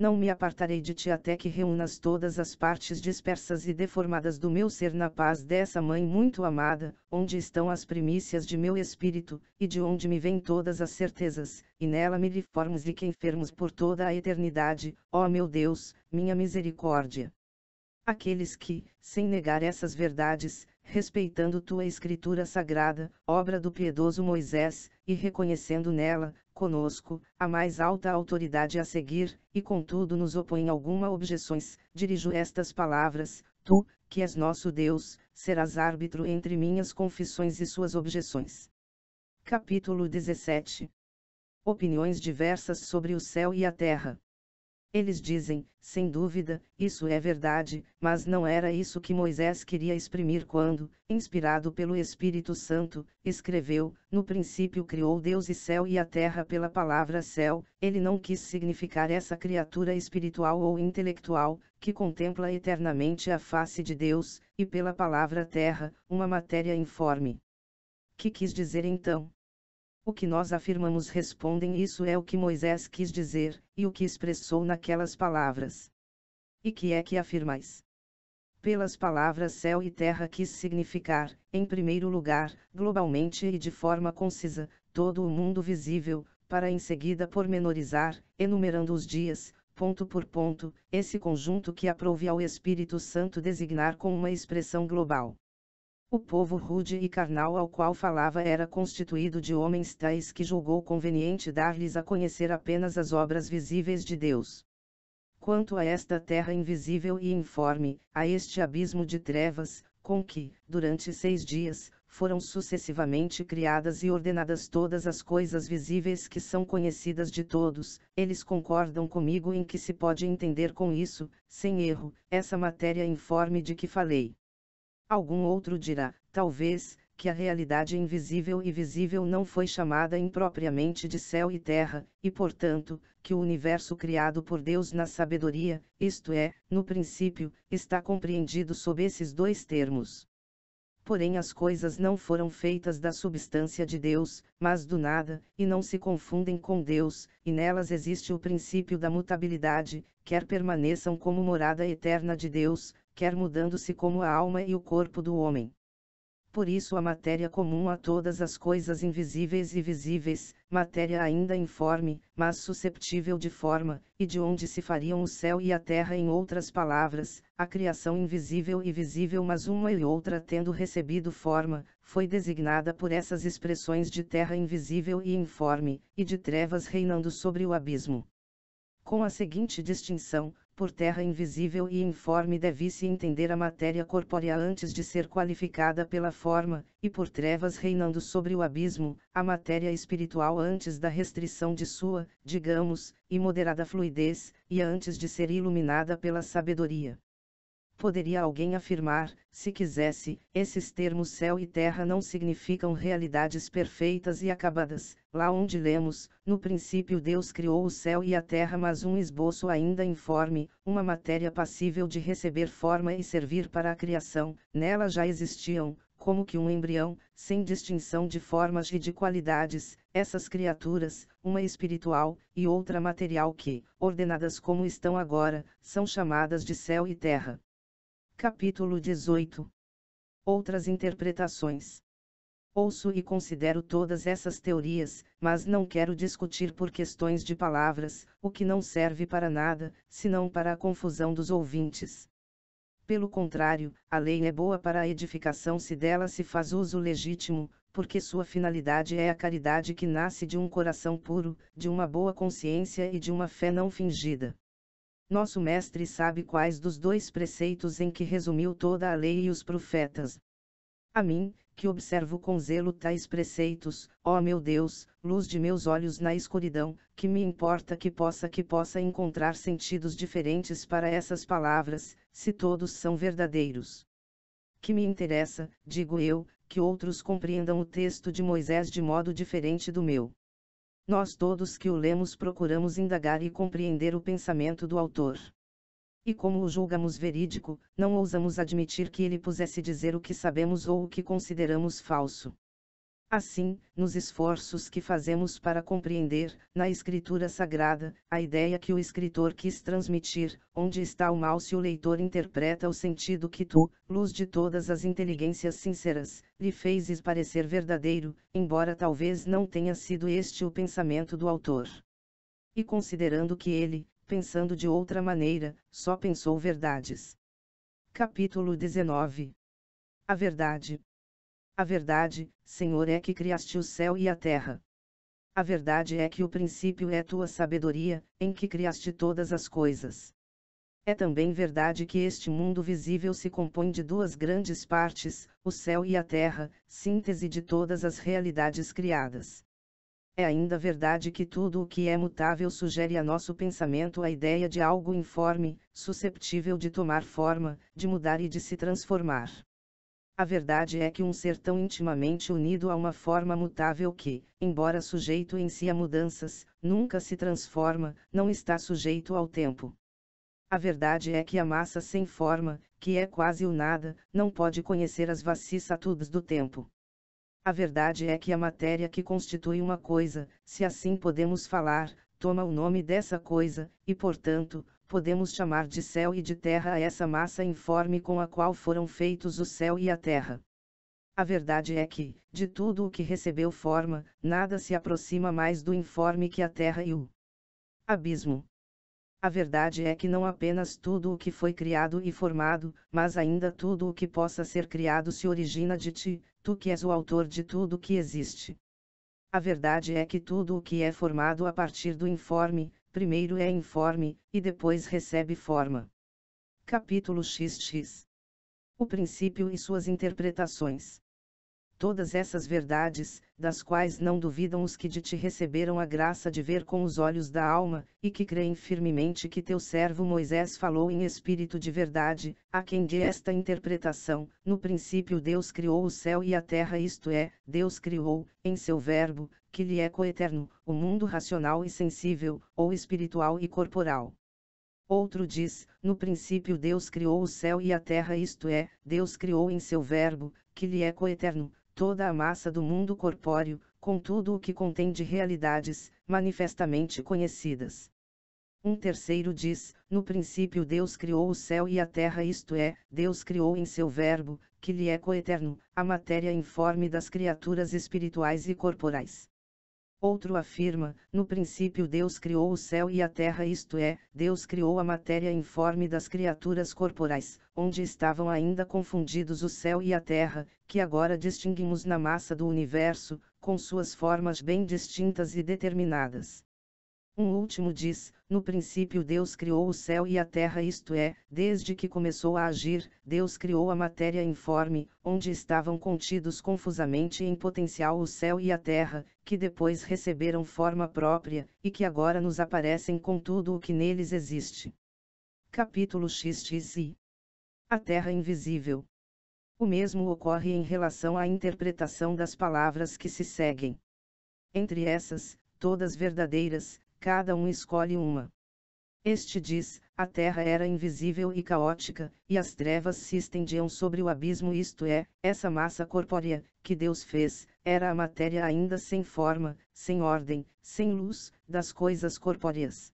Não me apartarei de ti até que reúnas todas as partes dispersas e deformadas do meu ser na paz dessa mãe muito amada, onde estão as primícias de meu espírito, e de onde me vêm todas as certezas, e nela me reformos e que enfermos por toda a eternidade, ó meu Deus, minha misericórdia. Aqueles que, sem negar essas verdades, respeitando tua escritura sagrada, obra do piedoso Moisés, e reconhecendo nela, conosco, a mais alta autoridade a seguir, e contudo nos opõem alguma objeções, dirijo estas palavras, tu, que és nosso Deus, serás árbitro entre minhas confissões e suas objeções. Capítulo 17 Opiniões diversas sobre o céu e a terra. Eles dizem, sem dúvida, isso é verdade, mas não era isso que Moisés queria exprimir quando, inspirado pelo Espírito Santo, escreveu: No princípio criou Deus e céu e a terra pela palavra céu, ele não quis significar essa criatura espiritual ou intelectual, que contempla eternamente a face de Deus, e pela palavra terra, uma matéria informe. Que quis dizer então? O que nós afirmamos respondem isso é o que Moisés quis dizer, e o que expressou naquelas palavras. E que é que afirmais? Pelas palavras céu e terra quis significar, em primeiro lugar, globalmente e de forma concisa, todo o mundo visível, para em seguida pormenorizar, enumerando os dias, ponto por ponto, esse conjunto que aprouve ao Espírito Santo designar com uma expressão global. O povo rude e carnal ao qual falava era constituído de homens tais que julgou conveniente dar-lhes a conhecer apenas as obras visíveis de Deus. Quanto a esta terra invisível e informe, a este abismo de trevas, com que, durante seis dias, foram sucessivamente criadas e ordenadas todas as coisas visíveis que são conhecidas de todos, eles concordam comigo em que se pode entender com isso, sem erro, essa matéria informe de que falei. Algum outro dirá, talvez, que a realidade invisível e visível não foi chamada impropriamente de céu e terra, e portanto, que o universo criado por Deus na sabedoria, isto é, no princípio, está compreendido sob esses dois termos. Porém, as coisas não foram feitas da substância de Deus, mas do nada, e não se confundem com Deus, e nelas existe o princípio da mutabilidade, quer permaneçam como morada eterna de Deus, quer mudando-se como a alma e o corpo do homem por isso a matéria comum a todas as coisas invisíveis e visíveis, matéria ainda informe, mas susceptível de forma, e de onde se fariam o céu e a terra em outras palavras, a criação invisível e visível mas uma e outra tendo recebido forma, foi designada por essas expressões de terra invisível e informe, e de trevas reinando sobre o abismo. Com a seguinte distinção, por terra invisível e informe deve-se entender a matéria corpórea antes de ser qualificada pela forma, e por trevas reinando sobre o abismo, a matéria espiritual antes da restrição de sua, digamos, imoderada fluidez, e antes de ser iluminada pela sabedoria poderia alguém afirmar, se quisesse, esses termos céu e terra não significam realidades perfeitas e acabadas, lá onde lemos, no princípio Deus criou o céu e a terra mas um esboço ainda informe, uma matéria passível de receber forma e servir para a criação, nela já existiam, como que um embrião, sem distinção de formas e de qualidades, essas criaturas, uma espiritual, e outra material que, ordenadas como estão agora, são chamadas de céu e terra. Capítulo 18 Outras interpretações. Ouço e considero todas essas teorias, mas não quero discutir por questões de palavras, o que não serve para nada, senão para a confusão dos ouvintes. Pelo contrário, a lei é boa para a edificação se dela se faz uso legítimo, porque sua finalidade é a caridade que nasce de um coração puro, de uma boa consciência e de uma fé não fingida. Nosso Mestre sabe quais dos dois preceitos em que resumiu toda a lei e os profetas. A mim, que observo com zelo tais preceitos, ó meu Deus, luz de meus olhos na escuridão, que me importa que possa que possa encontrar sentidos diferentes para essas palavras, se todos são verdadeiros. Que me interessa, digo eu, que outros compreendam o texto de Moisés de modo diferente do meu. Nós todos que o lemos procuramos indagar e compreender o pensamento do autor. E como o julgamos verídico, não ousamos admitir que ele pusesse dizer o que sabemos ou o que consideramos falso. Assim, nos esforços que fazemos para compreender, na Escritura Sagrada, a ideia que o escritor quis transmitir, onde está o mal se o leitor interpreta o sentido que tu, luz de todas as inteligências sinceras, lhe fezes parecer verdadeiro, embora talvez não tenha sido este o pensamento do autor. E considerando que ele, pensando de outra maneira, só pensou verdades. Capítulo 19 A verdade, a verdade, Senhor, é que criaste o céu e a terra. A verdade é que o princípio é tua sabedoria, em que criaste todas as coisas. É também verdade que este mundo visível se compõe de duas grandes partes, o céu e a terra, síntese de todas as realidades criadas. É ainda verdade que tudo o que é mutável sugere a nosso pensamento a ideia de algo informe, susceptível de tomar forma, de mudar e de se transformar. A verdade é que um ser tão intimamente unido a uma forma mutável que, embora sujeito em si a mudanças, nunca se transforma, não está sujeito ao tempo. A verdade é que a massa sem forma, que é quase o nada, não pode conhecer as vicissitudes do tempo. A verdade é que a matéria que constitui uma coisa, se assim podemos falar, toma o nome dessa coisa, e portanto, podemos chamar de céu e de terra essa massa informe com a qual foram feitos o céu e a terra. A verdade é que, de tudo o que recebeu forma, nada se aproxima mais do informe que a terra e o abismo. A verdade é que não apenas tudo o que foi criado e formado, mas ainda tudo o que possa ser criado se origina de ti, tu que és o autor de tudo o que existe. A verdade é que tudo o que é formado a partir do informe, primeiro é informe, e depois recebe forma. Capítulo XX O princípio e suas interpretações. Todas essas verdades, das quais não duvidam os que de ti receberam a graça de ver com os olhos da alma, e que creem firmemente que teu servo Moisés falou em espírito de verdade, a quem de esta interpretação, no princípio Deus criou o céu e a terra, isto é, Deus criou, em seu verbo, que lhe é coeterno, o mundo racional e sensível, ou espiritual e corporal. Outro diz: No princípio Deus criou o céu e a terra, isto é, Deus criou em seu Verbo, que lhe é coeterno, toda a massa do mundo corpóreo, com tudo o que contém de realidades, manifestamente conhecidas. Um terceiro diz: No princípio Deus criou o céu e a terra, isto é, Deus criou em seu Verbo, que lhe é coeterno, a matéria informe das criaturas espirituais e corporais. Outro afirma: No princípio Deus criou o céu e a terra, isto é, Deus criou a matéria informe das criaturas corporais, onde estavam ainda confundidos o céu e a terra, que agora distinguimos na massa do universo, com suas formas bem distintas e determinadas. Um último diz: No princípio Deus criou o céu e a terra, isto é, desde que começou a agir, Deus criou a matéria informe, onde estavam contidos confusamente em potencial o céu e a terra, que depois receberam forma própria, e que agora nos aparecem com tudo o que neles existe. Capítulo XXI A Terra Invisível. O mesmo ocorre em relação à interpretação das palavras que se seguem. Entre essas, todas verdadeiras, cada um escolhe uma. Este diz: a terra era invisível e caótica, e as trevas se estendiam sobre o abismo, isto é, essa massa corpórea, que Deus fez, era a matéria ainda sem forma, sem ordem, sem luz, das coisas corpóreas.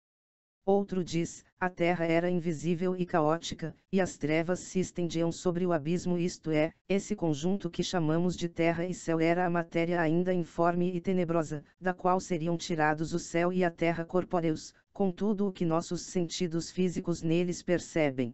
Outro diz: a terra era invisível e caótica, e as trevas se estendiam sobre o abismo, isto é, esse conjunto que chamamos de terra e céu era a matéria ainda informe e tenebrosa, da qual seriam tirados o céu e a terra corpóreos, com tudo o que nossos sentidos físicos neles percebem.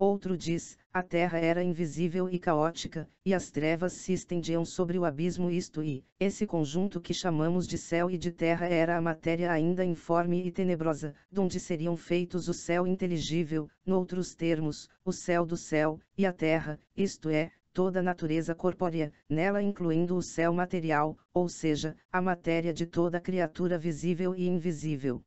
Outro diz: a terra era invisível e caótica, e as trevas se estendiam sobre o abismo, isto e, esse conjunto que chamamos de céu e de terra era a matéria ainda informe e tenebrosa, donde seriam feitos o céu inteligível, noutros termos, o céu do céu, e a terra, isto é, toda a natureza corpórea, nela incluindo o céu material, ou seja, a matéria de toda criatura visível e invisível.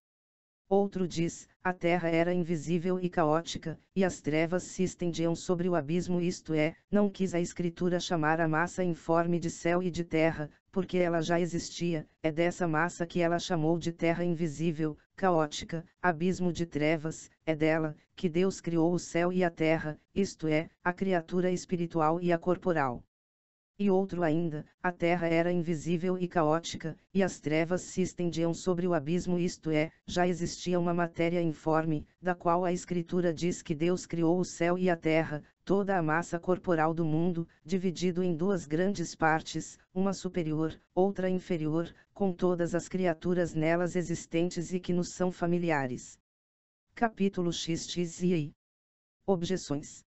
Outro diz: a terra era invisível e caótica, e as trevas se estendiam sobre o abismo, isto é, não quis a Escritura chamar a massa informe de céu e de terra, porque ela já existia, é dessa massa que ela chamou de terra invisível, caótica, abismo de trevas, é dela, que Deus criou o céu e a terra, isto é, a criatura espiritual e a corporal. E outro ainda, a terra era invisível e caótica, e as trevas se estendiam sobre o abismo, isto é, já existia uma matéria informe, da qual a Escritura diz que Deus criou o céu e a terra, toda a massa corporal do mundo, dividido em duas grandes partes, uma superior, outra inferior, com todas as criaturas nelas existentes e que nos são familiares. Capítulo XXI Objeções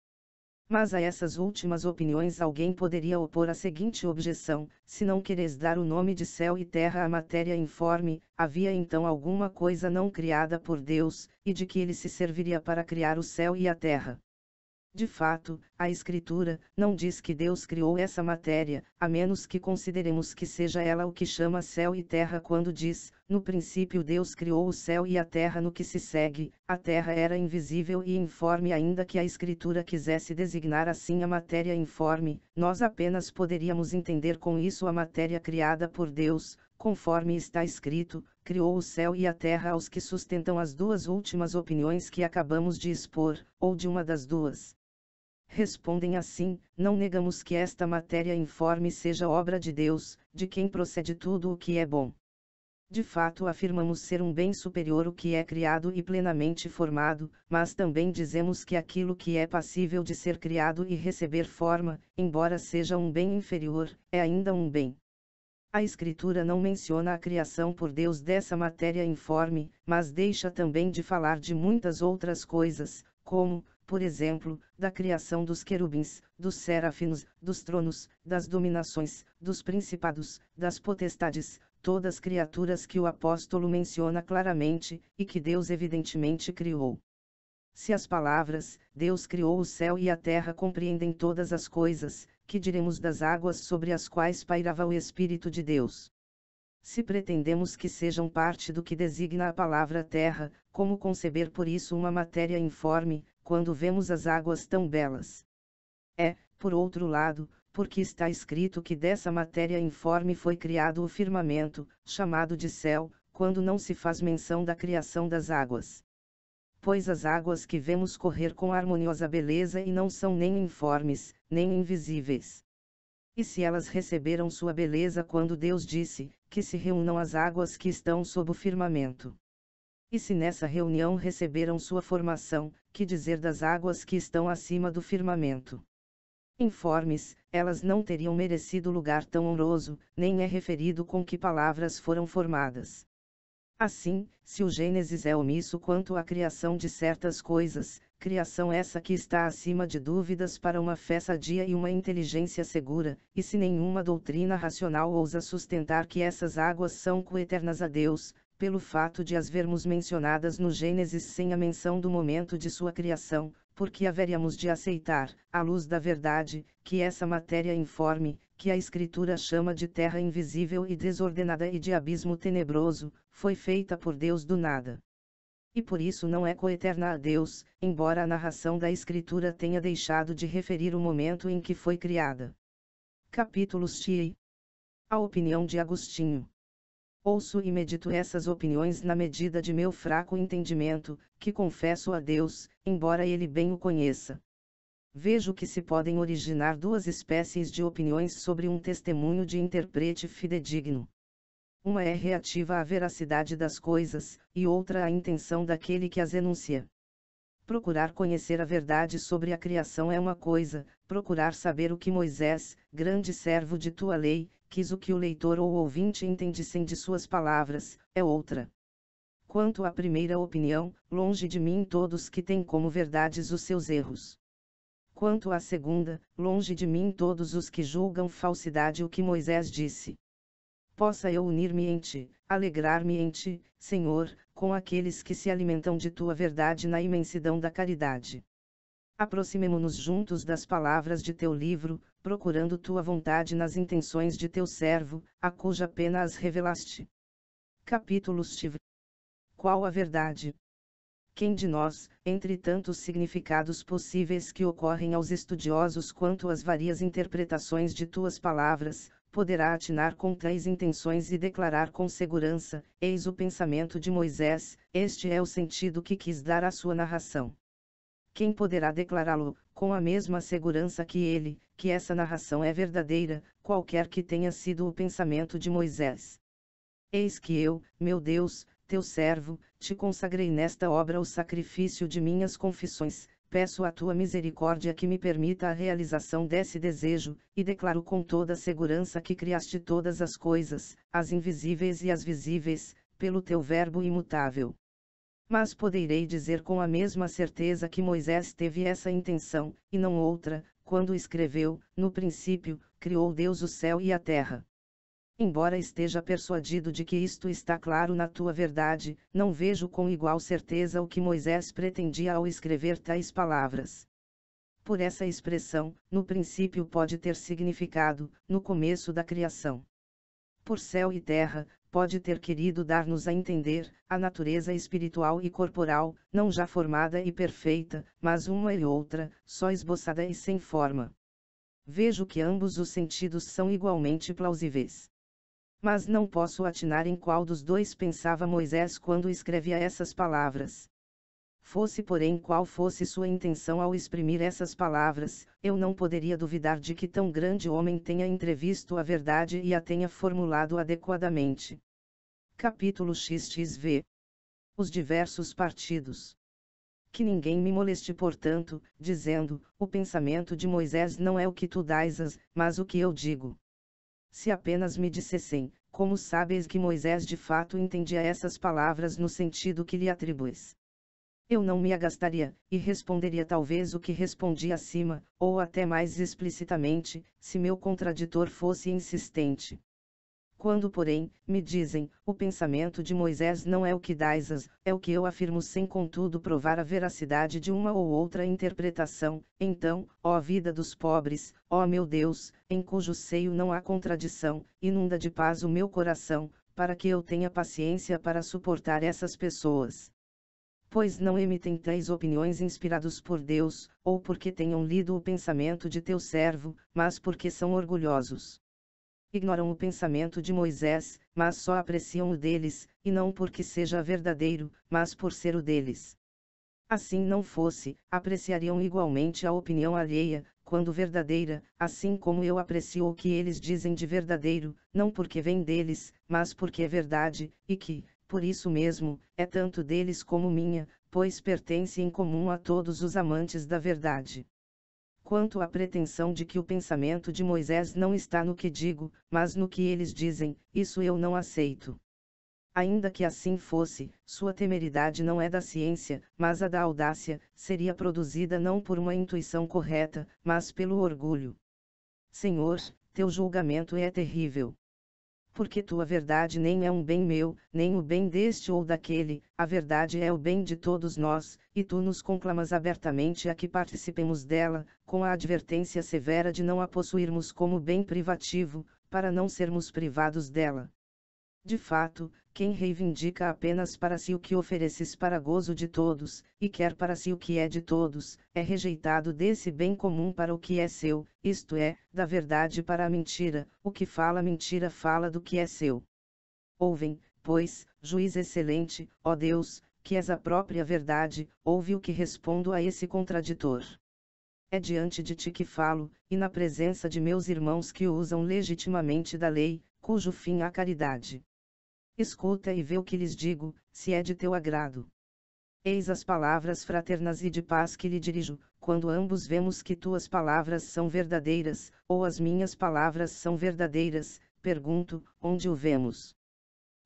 mas a essas últimas opiniões alguém poderia opor a seguinte objeção: se não queres dar o nome de céu e terra à matéria informe, havia então alguma coisa não criada por Deus, e de que ele se serviria para criar o céu e a terra? De fato, a Escritura não diz que Deus criou essa matéria, a menos que consideremos que seja ela o que chama céu e terra quando diz: No princípio Deus criou o céu e a terra. No que se segue, a terra era invisível e informe, ainda que a Escritura quisesse designar assim a matéria informe, nós apenas poderíamos entender com isso a matéria criada por Deus, conforme está escrito: criou o céu e a terra aos que sustentam as duas últimas opiniões que acabamos de expor, ou de uma das duas respondem assim: não negamos que esta matéria informe seja obra de Deus, de quem procede tudo o que é bom. De fato, afirmamos ser um bem superior o que é criado e plenamente formado, mas também dizemos que aquilo que é passível de ser criado e receber forma, embora seja um bem inferior, é ainda um bem. A Escritura não menciona a criação por Deus dessa matéria informe, mas deixa também de falar de muitas outras coisas, como, por exemplo, da criação dos querubins, dos serafinos, dos tronos, das dominações, dos principados, das potestades, todas criaturas que o apóstolo menciona claramente, e que Deus evidentemente criou. Se as palavras, Deus criou o céu e a terra compreendem todas as coisas, que diremos das águas sobre as quais pairava o Espírito de Deus? Se pretendemos que sejam parte do que designa a palavra terra, como conceber por isso uma matéria informe, quando vemos as águas tão belas? É, por outro lado, porque está escrito que dessa matéria informe foi criado o firmamento, chamado de céu, quando não se faz menção da criação das águas. Pois as águas que vemos correr com harmoniosa beleza e não são nem informes, nem invisíveis. E se elas receberam sua beleza quando Deus disse, que se reúnam as águas que estão sob o firmamento? E se nessa reunião receberam sua formação, que dizer das águas que estão acima do firmamento? Informes, elas não teriam merecido lugar tão honroso, nem é referido com que palavras foram formadas. Assim, se o Gênesis é omisso quanto à criação de certas coisas, criação essa que está acima de dúvidas para uma fé sadia e uma inteligência segura, e se nenhuma doutrina racional ousa sustentar que essas águas são coeternas a Deus, pelo fato de as vermos mencionadas no Gênesis sem a menção do momento de sua criação, porque haveríamos de aceitar, à luz da verdade, que essa matéria informe, que a Escritura chama de terra invisível e desordenada e de abismo tenebroso, foi feita por Deus do nada e por isso não é coeterna a Deus, embora a narração da Escritura tenha deixado de referir o momento em que foi criada. Capítulos Xi. A opinião de Agostinho. Ouço e medito essas opiniões na medida de meu fraco entendimento, que confesso a Deus, embora ele bem o conheça. Vejo que se podem originar duas espécies de opiniões sobre um testemunho de interprete fidedigno. Uma é reativa à veracidade das coisas, e outra à intenção daquele que as enuncia. Procurar conhecer a verdade sobre a criação é uma coisa, procurar saber o que Moisés, grande servo de tua lei, quis o que o leitor ou ouvinte entendissem de suas palavras, é outra. Quanto à primeira opinião, longe de mim todos que têm como verdades os seus erros. Quanto à segunda, longe de mim todos os que julgam falsidade o que Moisés disse possa eu unir-me em ti, alegrar-me em ti, Senhor, com aqueles que se alimentam de tua verdade na imensidão da caridade. Aproximemo-nos juntos das palavras de teu livro, procurando tua vontade nas intenções de teu servo, a cuja pena as revelaste. Capítulos Tiv. Qual a verdade? Quem de nós, entre tantos significados possíveis que ocorrem aos estudiosos quanto às várias interpretações de tuas palavras, poderá atinar com tais intenções e declarar com segurança: Eis o pensamento de Moisés, este é o sentido que quis dar à sua narração. Quem poderá declará-lo, com a mesma segurança que ele, que essa narração é verdadeira, qualquer que tenha sido o pensamento de Moisés? Eis que eu, meu Deus, teu servo, te consagrei nesta obra o sacrifício de minhas confissões, peço a tua misericórdia que me permita a realização desse desejo, e declaro com toda segurança que criaste todas as coisas, as invisíveis e as visíveis, pelo teu Verbo imutável. Mas poderei dizer com a mesma certeza que Moisés teve essa intenção, e não outra, quando escreveu: No princípio, criou Deus o céu e a terra. Embora esteja persuadido de que isto está claro na tua verdade, não vejo com igual certeza o que Moisés pretendia ao escrever tais palavras. Por essa expressão, no princípio pode ter significado, no começo da criação. Por céu e terra, pode ter querido dar-nos a entender, a natureza espiritual e corporal, não já formada e perfeita, mas uma e outra, só esboçada e sem forma. Vejo que ambos os sentidos são igualmente plausíveis. Mas não posso atinar em qual dos dois pensava Moisés quando escrevia essas palavras. Fosse porém qual fosse sua intenção ao exprimir essas palavras, eu não poderia duvidar de que tão grande homem tenha entrevisto a verdade e a tenha formulado adequadamente. Capítulo XXV Os diversos partidos. Que ninguém me moleste, portanto, dizendo: o pensamento de Moisés não é o que tu dás, mas o que eu digo. Se apenas me dissessem, como sabes que Moisés de fato entendia essas palavras no sentido que lhe atribuis? Eu não me agastaria, e responderia talvez o que respondi acima, ou até mais explicitamente, se meu contraditor fosse insistente. Quando, porém, me dizem, o pensamento de Moisés não é o que dais, é o que eu afirmo sem contudo provar a veracidade de uma ou outra interpretação, então, ó vida dos pobres, ó meu Deus, em cujo seio não há contradição, inunda de paz o meu coração, para que eu tenha paciência para suportar essas pessoas pois não emitem tais opiniões inspirados por Deus, ou porque tenham lido o pensamento de teu servo, mas porque são orgulhosos. Ignoram o pensamento de Moisés, mas só apreciam o deles, e não porque seja verdadeiro, mas por ser o deles. Assim não fosse, apreciariam igualmente a opinião alheia, quando verdadeira, assim como eu aprecio o que eles dizem de verdadeiro, não porque vem deles, mas porque é verdade, e que, por isso mesmo, é tanto deles como minha, pois pertence em comum a todos os amantes da verdade. Quanto à pretensão de que o pensamento de Moisés não está no que digo, mas no que eles dizem, isso eu não aceito. Ainda que assim fosse, sua temeridade não é da ciência, mas a da audácia, seria produzida não por uma intuição correta, mas pelo orgulho. Senhor, teu julgamento é terrível porque tua verdade nem é um bem meu, nem o bem deste ou daquele, a verdade é o bem de todos nós, e tu nos conclamas abertamente a que participemos dela, com a advertência severa de não a possuirmos como bem privativo, para não sermos privados dela. De fato, quem reivindica apenas para si o que ofereces para gozo de todos, e quer para si o que é de todos, é rejeitado desse bem comum para o que é seu, isto é, da verdade para a mentira, o que fala mentira fala do que é seu. Ouvem, pois, juiz excelente, ó Deus, que és a própria verdade, ouve o que respondo a esse contraditor. É diante de ti que falo, e na presença de meus irmãos que usam legitimamente da lei, cujo fim a caridade. Escuta e vê o que lhes digo, se é de teu agrado. Eis as palavras fraternas e de paz que lhe dirijo, quando ambos vemos que tuas palavras são verdadeiras, ou as minhas palavras são verdadeiras, pergunto, onde o vemos?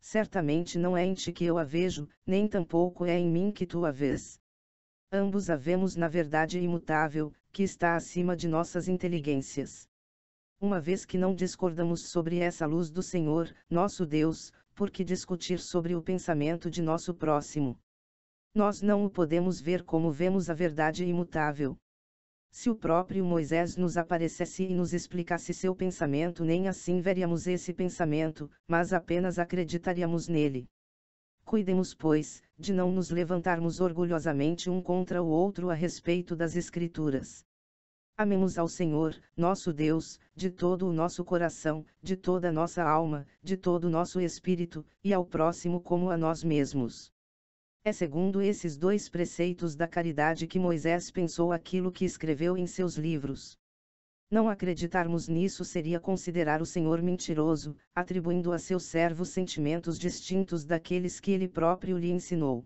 Certamente não é em ti que eu a vejo, nem tampouco é em mim que tu a vês. Ambos a vemos na verdade imutável, que está acima de nossas inteligências. Uma vez que não discordamos sobre essa luz do Senhor, nosso Deus, por que discutir sobre o pensamento de nosso próximo? Nós não o podemos ver como vemos a verdade imutável. Se o próprio Moisés nos aparecesse e nos explicasse seu pensamento, nem assim veríamos esse pensamento, mas apenas acreditaríamos nele. Cuidemos, pois, de não nos levantarmos orgulhosamente um contra o outro a respeito das Escrituras. Amemos ao Senhor, nosso Deus, de todo o nosso coração, de toda a nossa alma, de todo o nosso espírito, e ao próximo como a nós mesmos. É segundo esses dois preceitos da caridade que Moisés pensou aquilo que escreveu em seus livros. Não acreditarmos nisso seria considerar o Senhor mentiroso, atribuindo a seu servo sentimentos distintos daqueles que ele próprio lhe ensinou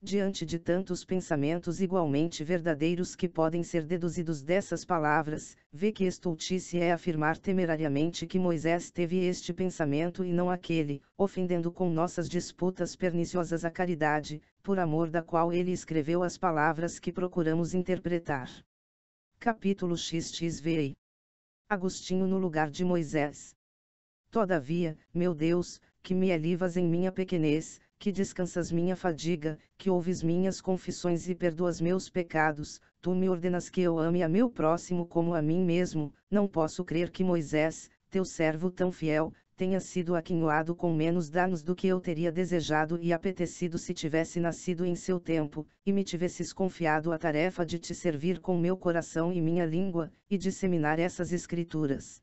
diante de tantos pensamentos igualmente verdadeiros que podem ser deduzidos dessas palavras, vê que estultice é afirmar temerariamente que Moisés teve este pensamento e não aquele, ofendendo com nossas disputas perniciosas a caridade, por amor da qual ele escreveu as palavras que procuramos interpretar. Capítulo XXVI Agostinho no lugar de Moisés. Todavia, meu Deus, que me alivas em minha pequenez, que descansas minha fadiga, que ouves minhas confissões e perdoas meus pecados, tu me ordenas que eu ame a meu próximo como a mim mesmo, não posso crer que Moisés, teu servo tão fiel, tenha sido aquinhoado com menos danos do que eu teria desejado e apetecido se tivesse nascido em seu tempo, e me tivesses confiado a tarefa de te servir com meu coração e minha língua, e disseminar essas escrituras.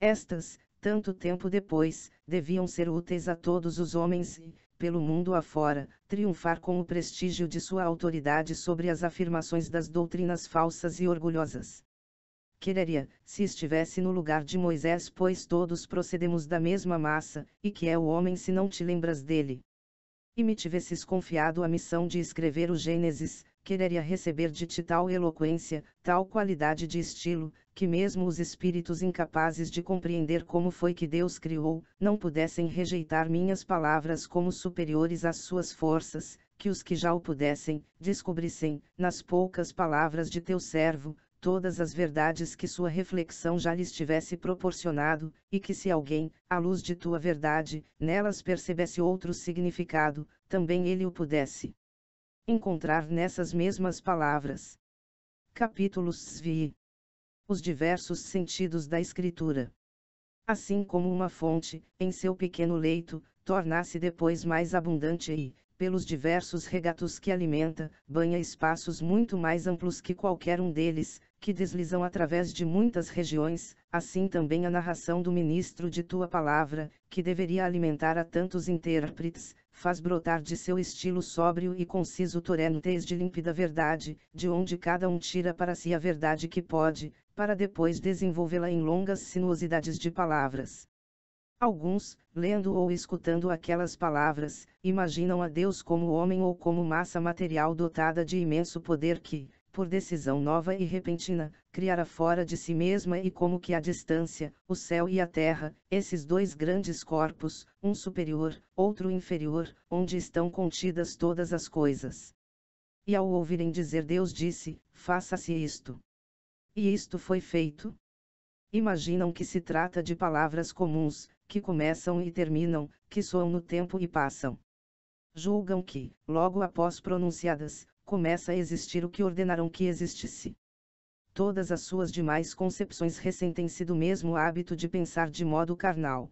Estas, tanto tempo depois, deviam ser úteis a todos os homens e, pelo mundo afora, triunfar com o prestígio de sua autoridade sobre as afirmações das doutrinas falsas e orgulhosas. Quereria, se estivesse no lugar de Moisés, pois todos procedemos da mesma massa, e que é o homem se não te lembras dele. E me tivesses confiado a missão de escrever o Gênesis, quereria receber de ti tal eloquência, tal qualidade de estilo, que mesmo os espíritos incapazes de compreender como foi que Deus criou, não pudessem rejeitar minhas palavras como superiores às suas forças, que os que já o pudessem, descobrissem, nas poucas palavras de teu servo, todas as verdades que sua reflexão já lhes tivesse proporcionado, e que se alguém, à luz de tua verdade, nelas percebesse outro significado, também ele o pudesse encontrar nessas mesmas palavras. Capítulo Svi Os diversos sentidos da Escritura. Assim como uma fonte, em seu pequeno leito, torna-se depois mais abundante e, pelos diversos regatos que alimenta, banha espaços muito mais amplos que qualquer um deles, que deslizam através de muitas regiões, assim também a narração do ministro de tua palavra, que deveria alimentar a tantos intérpretes, faz brotar de seu estilo sóbrio e conciso torrentes de límpida verdade, de onde cada um tira para si a verdade que pode, para depois desenvolvê-la em longas sinuosidades de palavras. Alguns, lendo ou escutando aquelas palavras, imaginam a Deus como homem ou como massa material dotada de imenso poder que, por decisão nova e repentina, criara fora de si mesma e como que à distância, o céu e a terra, esses dois grandes corpos, um superior, outro inferior, onde estão contidas todas as coisas. E ao ouvirem dizer Deus disse, faça-se isto. E isto foi feito? Imaginam que se trata de palavras comuns, que começam e terminam, que soam no tempo e passam. Julgam que, logo após pronunciadas, começa a existir o que ordenaram que existisse. Todas as suas demais concepções ressentem-se do mesmo hábito de pensar de modo carnal.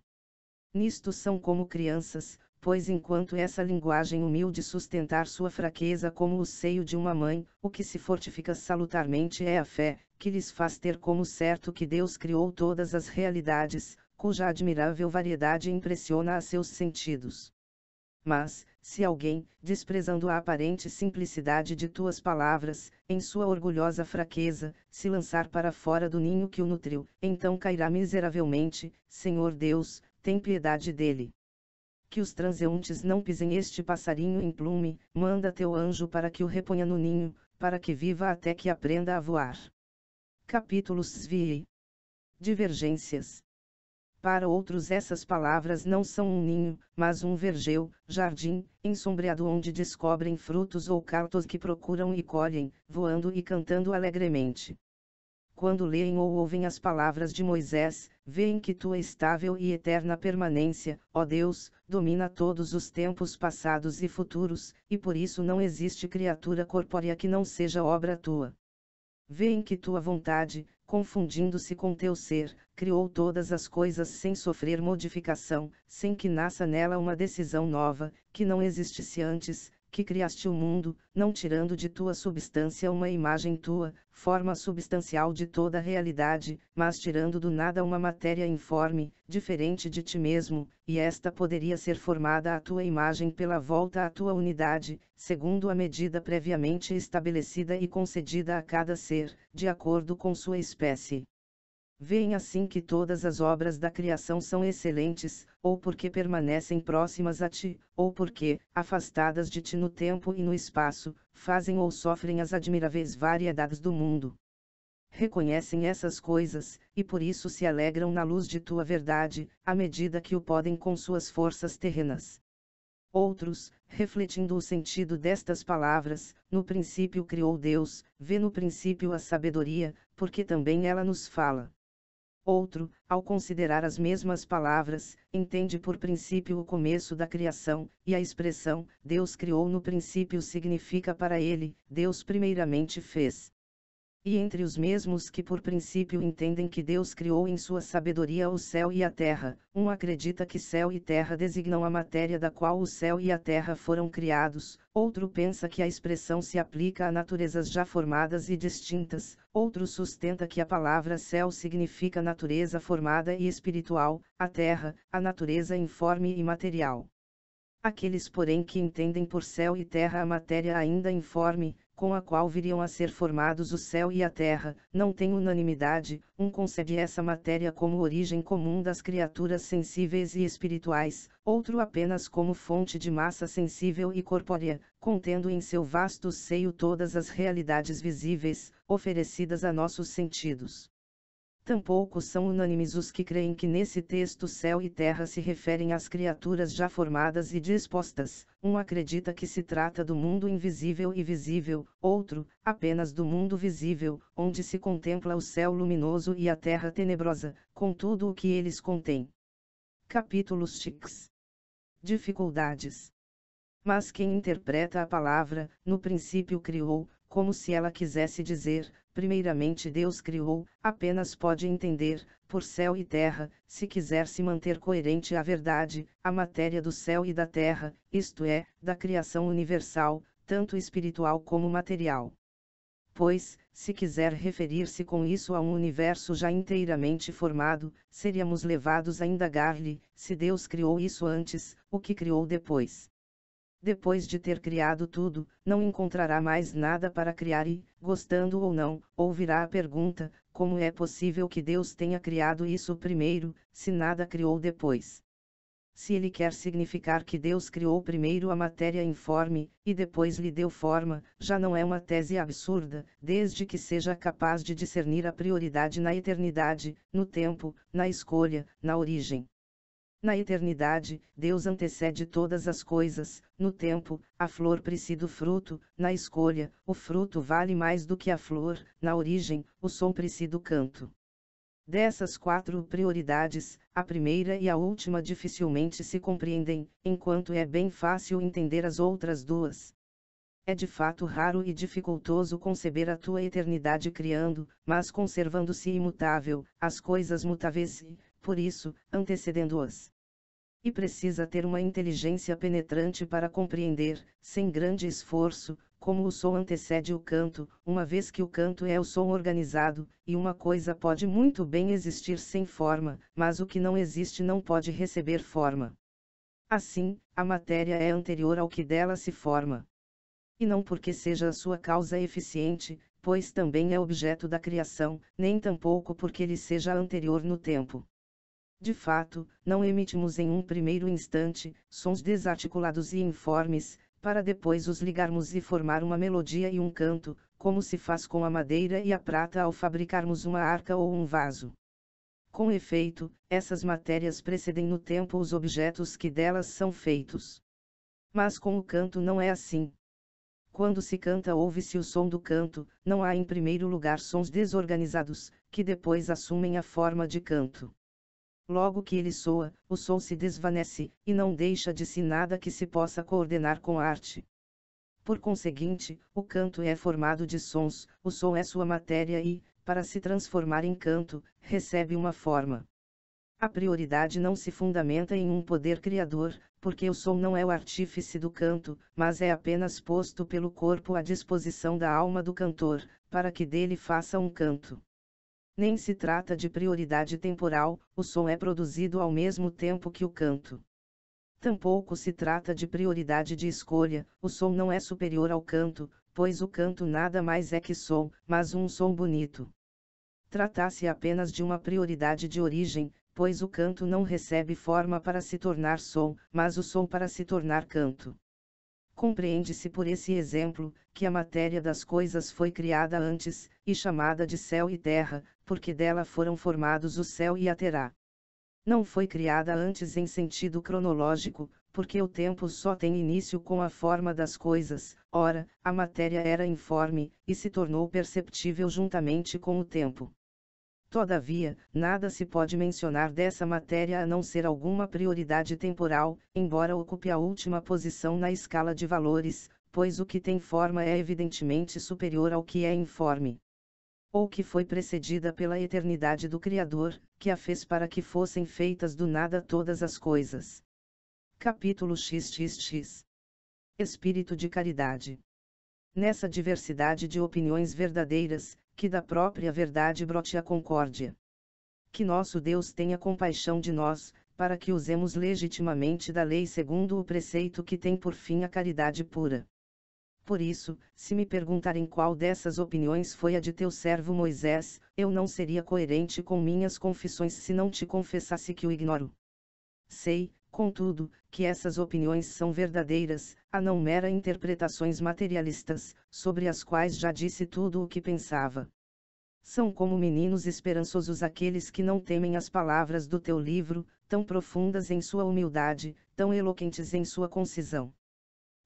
Nisto são como crianças, pois enquanto essa linguagem humilde sustentar sua fraqueza como o seio de uma mãe, o que se fortifica salutarmente é a fé, que lhes faz ter como certo que Deus criou todas as realidades, cuja admirável variedade impressiona a seus sentidos. Mas, se alguém, desprezando a aparente simplicidade de tuas palavras, em sua orgulhosa fraqueza, se lançar para fora do ninho que o nutriu, então cairá miseravelmente, Senhor Deus, tem piedade dele. Que os transeuntes não pisem este passarinho em plume, manda teu anjo para que o reponha no ninho, para que viva até que aprenda a voar. Capítulo Svii Divergências para outros essas palavras não são um ninho, mas um vergel, jardim, ensombreado onde descobrem frutos ou cartos que procuram e colhem, voando e cantando alegremente. Quando leem ou ouvem as palavras de Moisés, veem que tua estável e eterna permanência, ó Deus, domina todos os tempos passados e futuros, e por isso não existe criatura corpórea que não seja obra tua. Veem que tua vontade, confundindo-se com teu ser, criou todas as coisas sem sofrer modificação, sem que nasça nela uma decisão nova, que não existisse antes, que criaste o mundo, não tirando de tua substância uma imagem tua, forma substancial de toda a realidade, mas tirando do nada uma matéria informe, diferente de ti mesmo, e esta poderia ser formada à tua imagem pela volta à tua unidade, segundo a medida previamente estabelecida e concedida a cada ser, de acordo com sua espécie. Veem assim que todas as obras da criação são excelentes, ou porque permanecem próximas a ti, ou porque, afastadas de ti no tempo e no espaço, fazem ou sofrem as admiráveis variedades do mundo. Reconhecem essas coisas, e por isso se alegram na luz de tua verdade, à medida que o podem com suas forças terrenas. Outros, refletindo o sentido destas palavras, no princípio criou Deus, vê no princípio a sabedoria, porque também ela nos fala. Outro, ao considerar as mesmas palavras, entende por princípio o começo da criação, e a expressão, Deus criou no princípio significa para ele, Deus primeiramente fez. E entre os mesmos que por princípio entendem que Deus criou em sua sabedoria o céu e a terra, um acredita que céu e terra designam a matéria da qual o céu e a terra foram criados, outro pensa que a expressão se aplica a naturezas já formadas e distintas, outro sustenta que a palavra céu significa natureza formada e espiritual, a terra, a natureza informe e material. Aqueles, porém, que entendem por céu e terra a matéria ainda informe, com a qual viriam a ser formados o céu e a terra, não tem unanimidade, um concebe essa matéria como origem comum das criaturas sensíveis e espirituais, outro apenas como fonte de massa sensível e corpórea, contendo em seu vasto seio todas as realidades visíveis, oferecidas a nossos sentidos. Tampouco são unânimes os que creem que nesse texto céu e terra se referem às criaturas já formadas e dispostas, um acredita que se trata do mundo invisível e visível, outro, apenas do mundo visível, onde se contempla o céu luminoso e a terra tenebrosa, com tudo o que eles contêm. Capítulos X Dificuldades. Mas quem interpreta a palavra, no princípio criou, como se ela quisesse dizer, primeiramente Deus criou, apenas pode entender, por céu e terra, se quiser se manter coerente à verdade, a matéria do céu e da terra, isto é, da criação universal, tanto espiritual como material. Pois, se quiser referir-se com isso a um universo já inteiramente formado, seríamos levados a indagar-lhe, se Deus criou isso antes, o que criou depois depois de ter criado tudo, não encontrará mais nada para criar e, gostando ou não, ouvirá a pergunta: como é possível que Deus tenha criado isso primeiro, se nada criou depois? Se ele quer significar que Deus criou primeiro a matéria informe, e depois lhe deu forma, já não é uma tese absurda, desde que seja capaz de discernir a prioridade na eternidade, no tempo, na escolha, na origem. Na eternidade, Deus antecede todas as coisas, no tempo, a flor precede o fruto, na escolha, o fruto vale mais do que a flor, na origem, o som precede o canto. Dessas quatro prioridades, a primeira e a última dificilmente se compreendem, enquanto é bem fácil entender as outras duas. É de fato raro e dificultoso conceber a tua eternidade criando, mas conservando-se imutável, as coisas mutáveis, por isso, antecedendo-as. E precisa ter uma inteligência penetrante para compreender, sem grande esforço, como o som antecede o canto, uma vez que o canto é o som organizado, e uma coisa pode muito bem existir sem forma, mas o que não existe não pode receber forma. Assim, a matéria é anterior ao que dela se forma. E não porque seja a sua causa eficiente, pois também é objeto da criação, nem tampouco porque lhe seja anterior no tempo. De fato, não emitimos em um primeiro instante, sons desarticulados e informes, para depois os ligarmos e formar uma melodia e um canto, como se faz com a madeira e a prata ao fabricarmos uma arca ou um vaso. Com efeito, essas matérias precedem no tempo os objetos que delas são feitos. Mas com o canto não é assim. Quando se canta ouve-se o som do canto, não há em primeiro lugar sons desorganizados, que depois assumem a forma de canto. Logo que ele soa, o som se desvanece, e não deixa de si nada que se possa coordenar com arte. Por conseguinte, o canto é formado de sons, o som é sua matéria e, para se transformar em canto, recebe uma forma. A prioridade não se fundamenta em um poder criador, porque o som não é o artífice do canto, mas é apenas posto pelo corpo à disposição da alma do cantor, para que dele faça um canto. Nem se trata de prioridade temporal, o som é produzido ao mesmo tempo que o canto. Tampouco se trata de prioridade de escolha, o som não é superior ao canto, pois o canto nada mais é que som, mas um som bonito. Trata-se apenas de uma prioridade de origem, pois o canto não recebe forma para se tornar som, mas o som para se tornar canto. Compreende-se por esse exemplo, que a matéria das coisas foi criada antes, e chamada de céu e terra, porque dela foram formados o céu e a terra. Não foi criada antes em sentido cronológico, porque o tempo só tem início com a forma das coisas, ora, a matéria era informe, e se tornou perceptível juntamente com o tempo. Todavia, nada se pode mencionar dessa matéria a não ser alguma prioridade temporal, embora ocupe a última posição na escala de valores, pois o que tem forma é evidentemente superior ao que é informe. Ou que foi precedida pela eternidade do Criador, que a fez para que fossem feitas do nada todas as coisas. Capítulo XXX Espírito de Caridade Nessa diversidade de opiniões verdadeiras, que da própria verdade brote a concórdia. Que nosso Deus tenha compaixão de nós, para que usemos legitimamente da lei segundo o preceito que tem por fim a caridade pura. Por isso, se me perguntarem qual dessas opiniões foi a de teu servo Moisés, eu não seria coerente com minhas confissões se não te confessasse que o ignoro. Sei, contudo, que essas opiniões são verdadeiras, a não mera interpretações materialistas, sobre as quais já disse tudo o que pensava. São como meninos esperançosos aqueles que não temem as palavras do teu livro, tão profundas em sua humildade, tão eloquentes em sua concisão.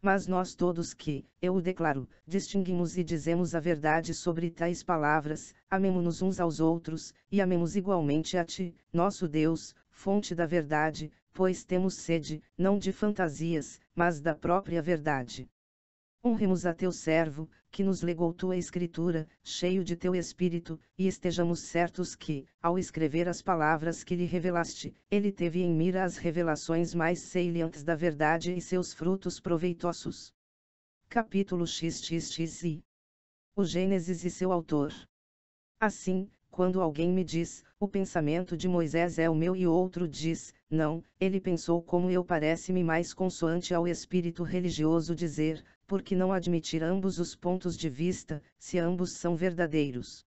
Mas nós todos que, eu o declaro, distinguimos e dizemos a verdade sobre tais palavras, amemo-nos uns aos outros, e amemos igualmente a Ti, nosso Deus, fonte da verdade, pois temos sede, não de fantasias, mas da própria verdade. Honremos a teu servo, que nos legou tua escritura, cheio de teu espírito, e estejamos certos que, ao escrever as palavras que lhe revelaste, ele teve em mira as revelações mais salientes da verdade e seus frutos proveitosos. Capítulo XXXI O Gênesis e seu autor. Assim, quando alguém me diz, o pensamento de Moisés é o meu e outro diz, não, ele pensou como eu parece-me mais consoante ao espírito religioso dizer, porque não admitir ambos os pontos de vista, se ambos são verdadeiros.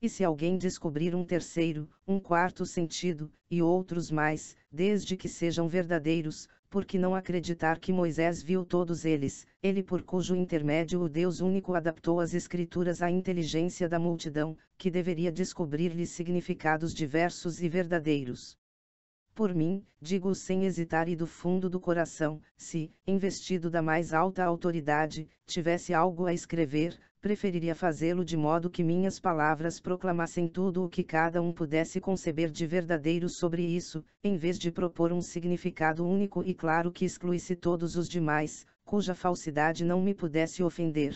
E se alguém descobrir um terceiro, um quarto sentido, e outros mais, desde que sejam verdadeiros, por que não acreditar que Moisés viu todos eles, ele por cujo intermédio o Deus único adaptou as Escrituras à inteligência da multidão, que deveria descobrir-lhes significados diversos e verdadeiros. Por mim, digo sem hesitar e do fundo do coração, se, investido da mais alta autoridade, tivesse algo a escrever, preferiria fazê-lo de modo que minhas palavras proclamassem tudo o que cada um pudesse conceber de verdadeiro sobre isso, em vez de propor um significado único e claro que excluísse todos os demais, cuja falsidade não me pudesse ofender.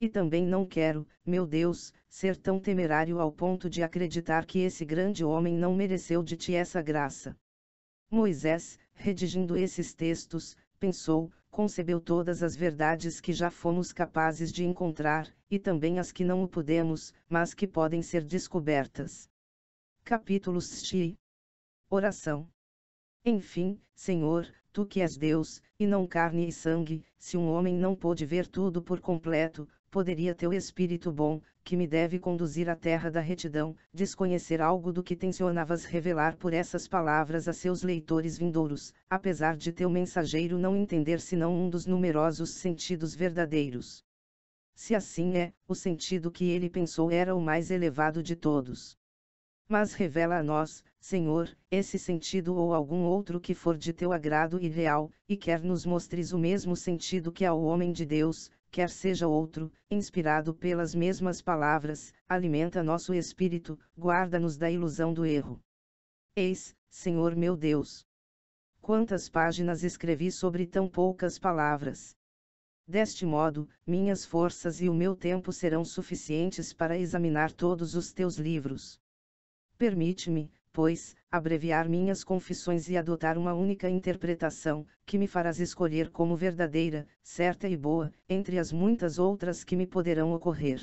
E também não quero, meu Deus, ser tão temerário ao ponto de acreditar que esse grande homem não mereceu de ti essa graça. Moisés, redigindo esses textos, pensou, concebeu todas as verdades que já fomos capazes de encontrar, e também as que não o podemos, mas que podem ser descobertas. Capítulo Xi Oração Enfim, Senhor, tu que és Deus, e não carne e sangue, se um homem não pôde ver tudo por completo, poderia teu Espírito bom, que me deve conduzir à terra da retidão, desconhecer algo do que tensionavas revelar por essas palavras a seus leitores vindouros, apesar de teu mensageiro não entender senão um dos numerosos sentidos verdadeiros. Se assim é, o sentido que ele pensou era o mais elevado de todos. Mas revela a nós, Senhor, esse sentido ou algum outro que for de teu agrado e real, e quer nos mostres o mesmo sentido que ao homem de Deus, quer seja outro, inspirado pelas mesmas palavras, alimenta nosso espírito, guarda-nos da ilusão do erro. Eis, Senhor meu Deus! Quantas páginas escrevi sobre tão poucas palavras! Deste modo, minhas forças e o meu tempo serão suficientes para examinar todos os teus livros. Permite-me, pois, abreviar minhas confissões e adotar uma única interpretação, que me farás escolher como verdadeira, certa e boa, entre as muitas outras que me poderão ocorrer.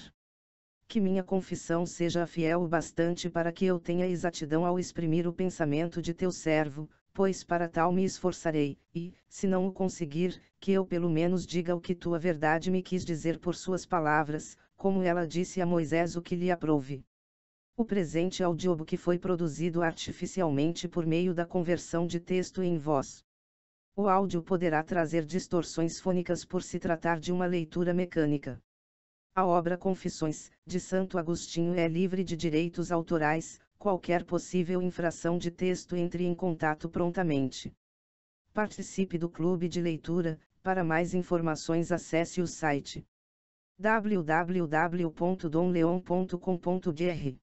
Que minha confissão seja fiel o bastante para que eu tenha exatidão ao exprimir o pensamento de teu servo, pois para tal me esforçarei, e, se não o conseguir, que eu pelo menos diga o que tua verdade me quis dizer por suas palavras, como ela disse a Moisés o que lhe aprouve. O presente audiobook foi produzido artificialmente por meio da conversão de texto em voz. O áudio poderá trazer distorções fônicas por se tratar de uma leitura mecânica. A obra Confissões, de Santo Agostinho é livre de direitos autorais, qualquer possível infração de texto entre em contato prontamente. Participe do clube de leitura, para mais informações acesse o site www.domleon.com.br.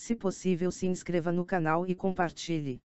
Se possível, se inscreva no canal e compartilhe.